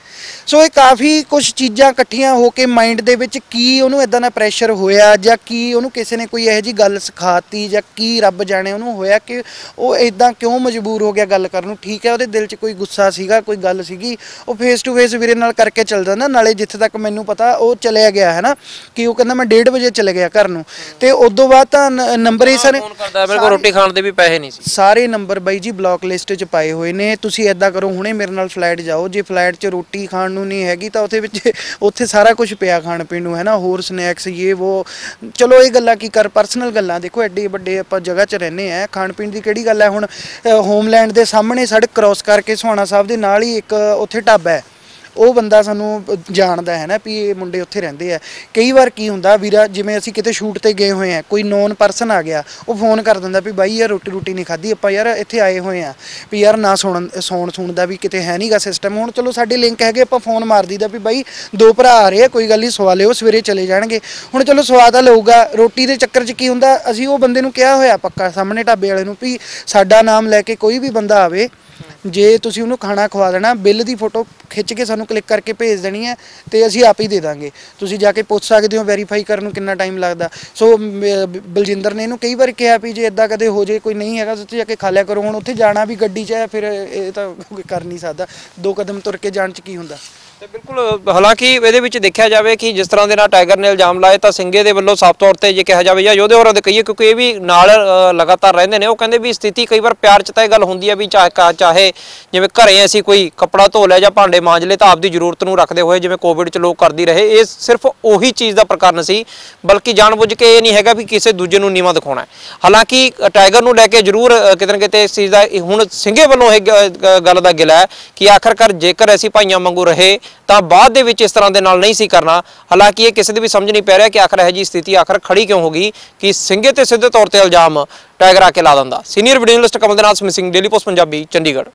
ਸੋ ਇਹ ਕਾਫੀ ਕੁਝ ਚੀਜ਼ਾਂ ਇਕੱਠੀਆਂ ਹੋ ਕੇ ਮਾਈਂਡ ਦੇ ਵਿੱਚ ਕੀ ਉਹਨੂੰ ਇਦਾਂ ਦਾ ਪ੍ਰੈਸ਼ਰ ਹੋਇਆ ਜਾਂ ਕੀ ਉਹਨੂੰ ਕਿਸੇ ਨੇ ਕੋਈ ਇਹੋ ਜੀ ਗੱਲ ਸਿਖਾਤੀ ਜਾਂ ਕੀ ਰੱਬ ਜਾਣੇ ਉਹਨੂੰ ਹੋਇਆ ਕਿ ਉਹ ਇਦਾਂ ਕਿਉਂ ਮਜਬੂਰ ਹੋ ਗਿਆ ਗੱਲ ਕਰਨ ਨੂੰ? ਠੀਕ ਹੈ ਉਹਦੇ ਦਿਲ 'ਚ ਕੋਈ ਗੁੱਸਾ ਸੀਗਾ ਕੋਈ ਗੱਲ ਸੀਗੀ ਉਹ ਫੇਸ ਟੂ ਫੇਸ ਵੀਰੇ ਨਾਲ ਕਰਕੇ ਚੱਲ ਜਾਂਦਾ ਨਾਲੇ ਜਿੱਥੇ ਤੱਕ ਮੈਨੂੰ ਪਤਾ ਉਹ ਚਲਿਆ ਗਿਆ ਹੈ ਨਾ? ਕਿ ਉਹ ਕਹਿੰਦਾ ਮੈਂ 1:30 ਵਜੇ ਚਲੇ ਗਿਆ ਘਰ ਨੂੰ। ਤੇ ਉਦੋਂ ਬਾਅਦ ਤਾਂ ਨੰਬਰ ਹੀ ਸਾਰੇ ਫੋਨ ਕਰਦਾ ਮੇਰੇ ਕੋਲ ਰੋਟੀ ਖਾਣ ਦੇ ਵੀ ਪੈਸੇ ਨਹੀਂ ਸੀ। ਸਾਰੇ ਨੰਬਰ ਬਾਈ ਜੀ ਬਲੌਕ ਲਿਸਟ 'ਚ ਪਾਏ ਹੋਏ ਨੇ ਤੁਸੀਂ ਐਦਾਂ ਕਰੋ ਹੁਣੇ ਮੇਰੇ ਨਾਲ ਫਲਾਈਟ ਜਾਓ ਜੇ ਫਲਾਈਟ 'ਚ ਰੋਟੀ ਖਾਣ ਨੂੰ ਨਹੀਂ ਹੈਗੀ ਤਾਂ ਉੱਥੇ ਵਿੱਚ ਉੱਥੇ ਸਾਰਾ ਕੁਝ ਪਿਆ ਖਾਣ ਪੀਣ ਨੂੰ, ਹੈ ਨਾ? ਹੋਰ ਸਨੈਕਸ ਇਹ ਉਹ ਚਲੋ, ਇਹ ਗੱਲਾਂ ਕੀ ਕਰ ਪਰਸਨਲ ਗੱਲਾਂ, ਦੇਖੋ, ਐਡੀ ਵੱਡੇ ਆਪਾਂ ਜਗ੍ਹਾ 'ਚ ਰਹਿੰਦੇ ਆ ਖਾਣ ਪੀਣ ਦੀ ਕਿਹੜੀ ਗੱਲ ਹੈ? ਹੁਣ ਹੋਮਲੈਂਡ ਦੇ ਸਾਹਮਣੇ ਸੜਕ ਕ੍ਰਾਸ ਕਰਕੇ ਸੁਹਾਣਾ ਸਾਹਿਬ ਦੇ ਨਾਲ ਹੀ ਇੱਕ ਉੱਥੇ ਢਾਬਾ ਹੈ। ਉਹ ਬੰਦਾ ਸਾਨੂੰ ਜਾਣਦਾ ਹੈ ਨਾ ਵੀ ਇਹ ਮੁੰਡੇ ਉੱਥੇ ਰਹਿੰਦੇ ਆ। ਕਈ ਵਾਰ ਕੀ ਹੁੰਦਾ, ਵੀਰਾ ਜਿਵੇਂ ਅਸੀਂ ਕਿਤੇ ਸ਼ੂਟ ਤੇ ਗਏ ਹੋਏ ਆ, ਕੋਈ ਨੋਨ ਪਰਸਨ ਆ ਗਿਆ, ਉਹ ਫੋਨ ਕਰ ਦਿੰਦਾ ਵੀ ਬਾਈ ਯਾਰ ਰੋਟੀ ਰੋਟੀ ਨਹੀਂ ਖਾਧੀ, ਆਪਾਂ ਯਾਰ ਇੱਥੇ ਆਏ ਹੋਏ ਆ ਵੀ ਯਾਰ ਨਾ ਸੁਣਨ ਸੌਣ ਸੁਣਦਾ ਵੀ ਕਿਤੇ ਹੈ ਨਹੀਂਗਾ ਸਿਸਟਮ ਹੁਣ ਚਲੋ ਸਾਡੇ ਲਿੰਕ ਹੈਗੇ, ਆਪਾਂ ਫੋਨ ਮਾਰ ਦਈਦਾ ਵੀ ਬਾਈ ਦੋ ਭਰਾ ਆ ਰਹੇ ਆ, ਕੋਈ ਗੱਲ ਨਹੀਂ ਸਵਾ ਲਿਓ, ਸਵੇਰੇ ਚਲੇ ਜਾਣਗੇ। ਹੁਣ ਚਲੋ ਸਵਾਦ ਆ ਲਊਗਾ, ਰੋਟੀ ਦੇ ਚੱਕਰ 'ਚ ਕੀ ਹੁੰਦਾ, ਅਸੀਂ ਉਹ ਬੰਦੇ ਨੂੰ ਕਿਹਾ ਹੋਇਆ ਪੱਕਾ ਸਾਹਮਣੇ ਢਾਬੇ ਵਾਲੇ ਨੂੰ ਵੀ ਸਾਡਾ ਨਾਮ ਲੈ ਕੇ ਕੋਈ ਵੀ ਬੰਦਾ ਆਵੇ ਜੇ ਤੁਸੀਂ ਉਹਨੂੰ ਖਾਣਾ ਖਵਾ ਦੇਣਾ, ਬਿੱਲ ਦੀ ਫੋਟੋ ਖਿੱਚ ਕੇ ਸਾਨੂੰ ਕਲਿੱਕ ਕਰਕੇ ਭੇਜ ਦੇਣੀ ਹੈ ਤੇ ਅਸੀਂ ਆਪ ਹੀ ਦੇ ਦਾਂਗੇ। ਤੁਸੀਂ ਜਾ ਕੇ ਪੁੱਛ ਸਕਦੇ ਹੋ ਵੈਰੀਫਾਈ ਕਰਨ ਨੂੰ ਕਿੰਨਾ ਟਾਈਮ ਲੱਗਦਾ। ਸੋ ਬਲਜਿੰਦਰ ਨੇ ਇਹਨੂੰ ਕਈ ਵਾਰ ਕਿਹਾ ਵੀ ਜੇ ਇਦਾਂ ਕਦੇ ਹੋ ਜੇ, ਕੋਈ ਨਹੀਂ ਹੈਗਾ ਤਾਂ ਉੱਥੇ ਜਾ ਕੇ ਖਾ ਲਿਆ ਕਰੋ। ਹੁਣ ਉੱਥੇ ਜਾਣਾ ਵੀ ਗੱਡੀ 'ਚ ਹੈ, ਫਿਰ ਇਹ ਤਾਂ ਕੋਈ ਕਰ ਨਹੀਂ ਸਕਦਾ। ਦੋ ਕਦਮ ਤੁਰ ਕੇ ਜਾਣ 'ਚ ਕੀ ਹੁੰਦਾ? ਤੇ ਬਿਲਕੁਲ, ਹਾਲਾਂਕਿ ਇਹਦੇ ਵਿੱਚ ਦੇਖਿਆ ਜਾਵੇ ਕਿ ਜਿਸ ਤਰ੍ਹਾਂ ਦੇ ਨਾਲ ਟਾਈਗਰ ਨੇ ਇਲਜ਼ਾਮ ਲਾਏ, ਤਾਂ ਸਿੰਘੇ ਦੇ ਵੱਲੋਂ ਸਾਫ਼ ਤੌਰ ਤੇ ਜੇ ਕਿਹਾ ਜਾਵੇ ਜਾਂ ਯੋਧੇ ਹੋਰਾਂ ਦੇ ਕਹੀਏ, ਕਿਉਂਕਿ ਇਹ ਵੀ ਨਾਲ ਲਗਾਤਾਰ ਰਹਿੰਦੇ ਨੇ, ਉਹ ਕਹਿੰਦੇ ਵੀ ਸਥਿਤੀ ਕਈ ਵਾਰ ਪਿਆਰ ਚ ਤਾਂ ਇਹ ਗੱਲ ਹੁੰਦੀ ਹੈ ਵੀ ਚਾਹੇ ਕਾ- ਚਾਹੇ ਜਿਵੇਂ ਘਰੇ ਅਸੀਂ ਕੋਈ ਕੱਪੜਾ ਧੋ ਲਿਆ ਜਾਂ ਭਾਂਡੇ ਮਾਂਜ ਲਏ, ਤਾਂ ਆਪਦੀ ਜ਼ਰੂਰਤ ਨੂੰ ਰੱਖਦੇ ਹੋਏ ਜਿਵੇਂ ਕੋਵਿਡ ਚ ਲੋਕ ਕਰਦੀ ਰਹੇ, ਇਹ ਸਿਰਫ ਉਹੀ ਚੀਜ਼ ਦਾ ਪ੍ਰਕਰਨ ਸੀ, ਬਲਕਿ ਜਾਣਬੁੱਝ ਕੇ ਇਹ ਨਹੀਂ ਹੈਗਾ ਵੀ ਕਿਸੇ ਦੂਜੇ ਨੂੰ ਨੀਵਾਂ ਦਿਖਾਉਣਾ ਹਾਲਾਂਕਿ ਟਾਈਗਰ ਨੂੰ ਲੈ ਕੇ ਜ਼ਰੂਰ ਕਿਤੇ ਨਾ ਕਿਤੇ ਇਸ ਚੀਜ਼ ਦਾ, ਹੁਣ ਸਿੰਘੇ ਵੱਲੋਂ ਇਹ ਗੱਲ ਦਾ ਗਿਲਾ ਹੈ ਕਿ ਆਖਰਕਾਰ ਜੇਕਰ ਅਸੀਂ ਭਾਈਆਂ ਵਾਂਗੂ ਰਹੇ ਤਾਂ ਬਾਅਦ ਦੇ ਵਿੱਚ ਇਸ ਤਰ੍ਹਾਂ ਦੇ ਨਾਲ ਨਹੀਂ ਸੀ ਕਰਨਾ। ਹਾਲਾਂਕਿ ਇਹ ਕਿਸੇ ਦੀ ਵੀ ਸਮਝ ਨਹੀਂ ਪੈ ਰਿਹਾ ਕਿ ਆਖਰ ਇਹ ਜੀ ਸਥਿਤੀ ਆਖਰ ਖੜੀ ਕਿਉਂ ਹੋ ਗਈ ਕਿ ਸਿੰਘੇ ਤੇ ਸਿੱਧੇ ਤੌਰ ਤੇ ਇਲਜ਼ਾਮ ਟਾਈਗਰ ਆ ਕੇ ਲਾ ਦਿੰਦਾ। ਸੀਨੀਅਰ ਵੀਡੀਓ ਜਰਨਲਿਸਟ ਕਮਲ ਦੇ ਨਾਲ ਸਮਿਸਿੰਗ ਡੇਲੀ ਪੋਸਟ, ਪੰਜਾਬੀ, ਚੰਡੀਗੜ੍ਹ।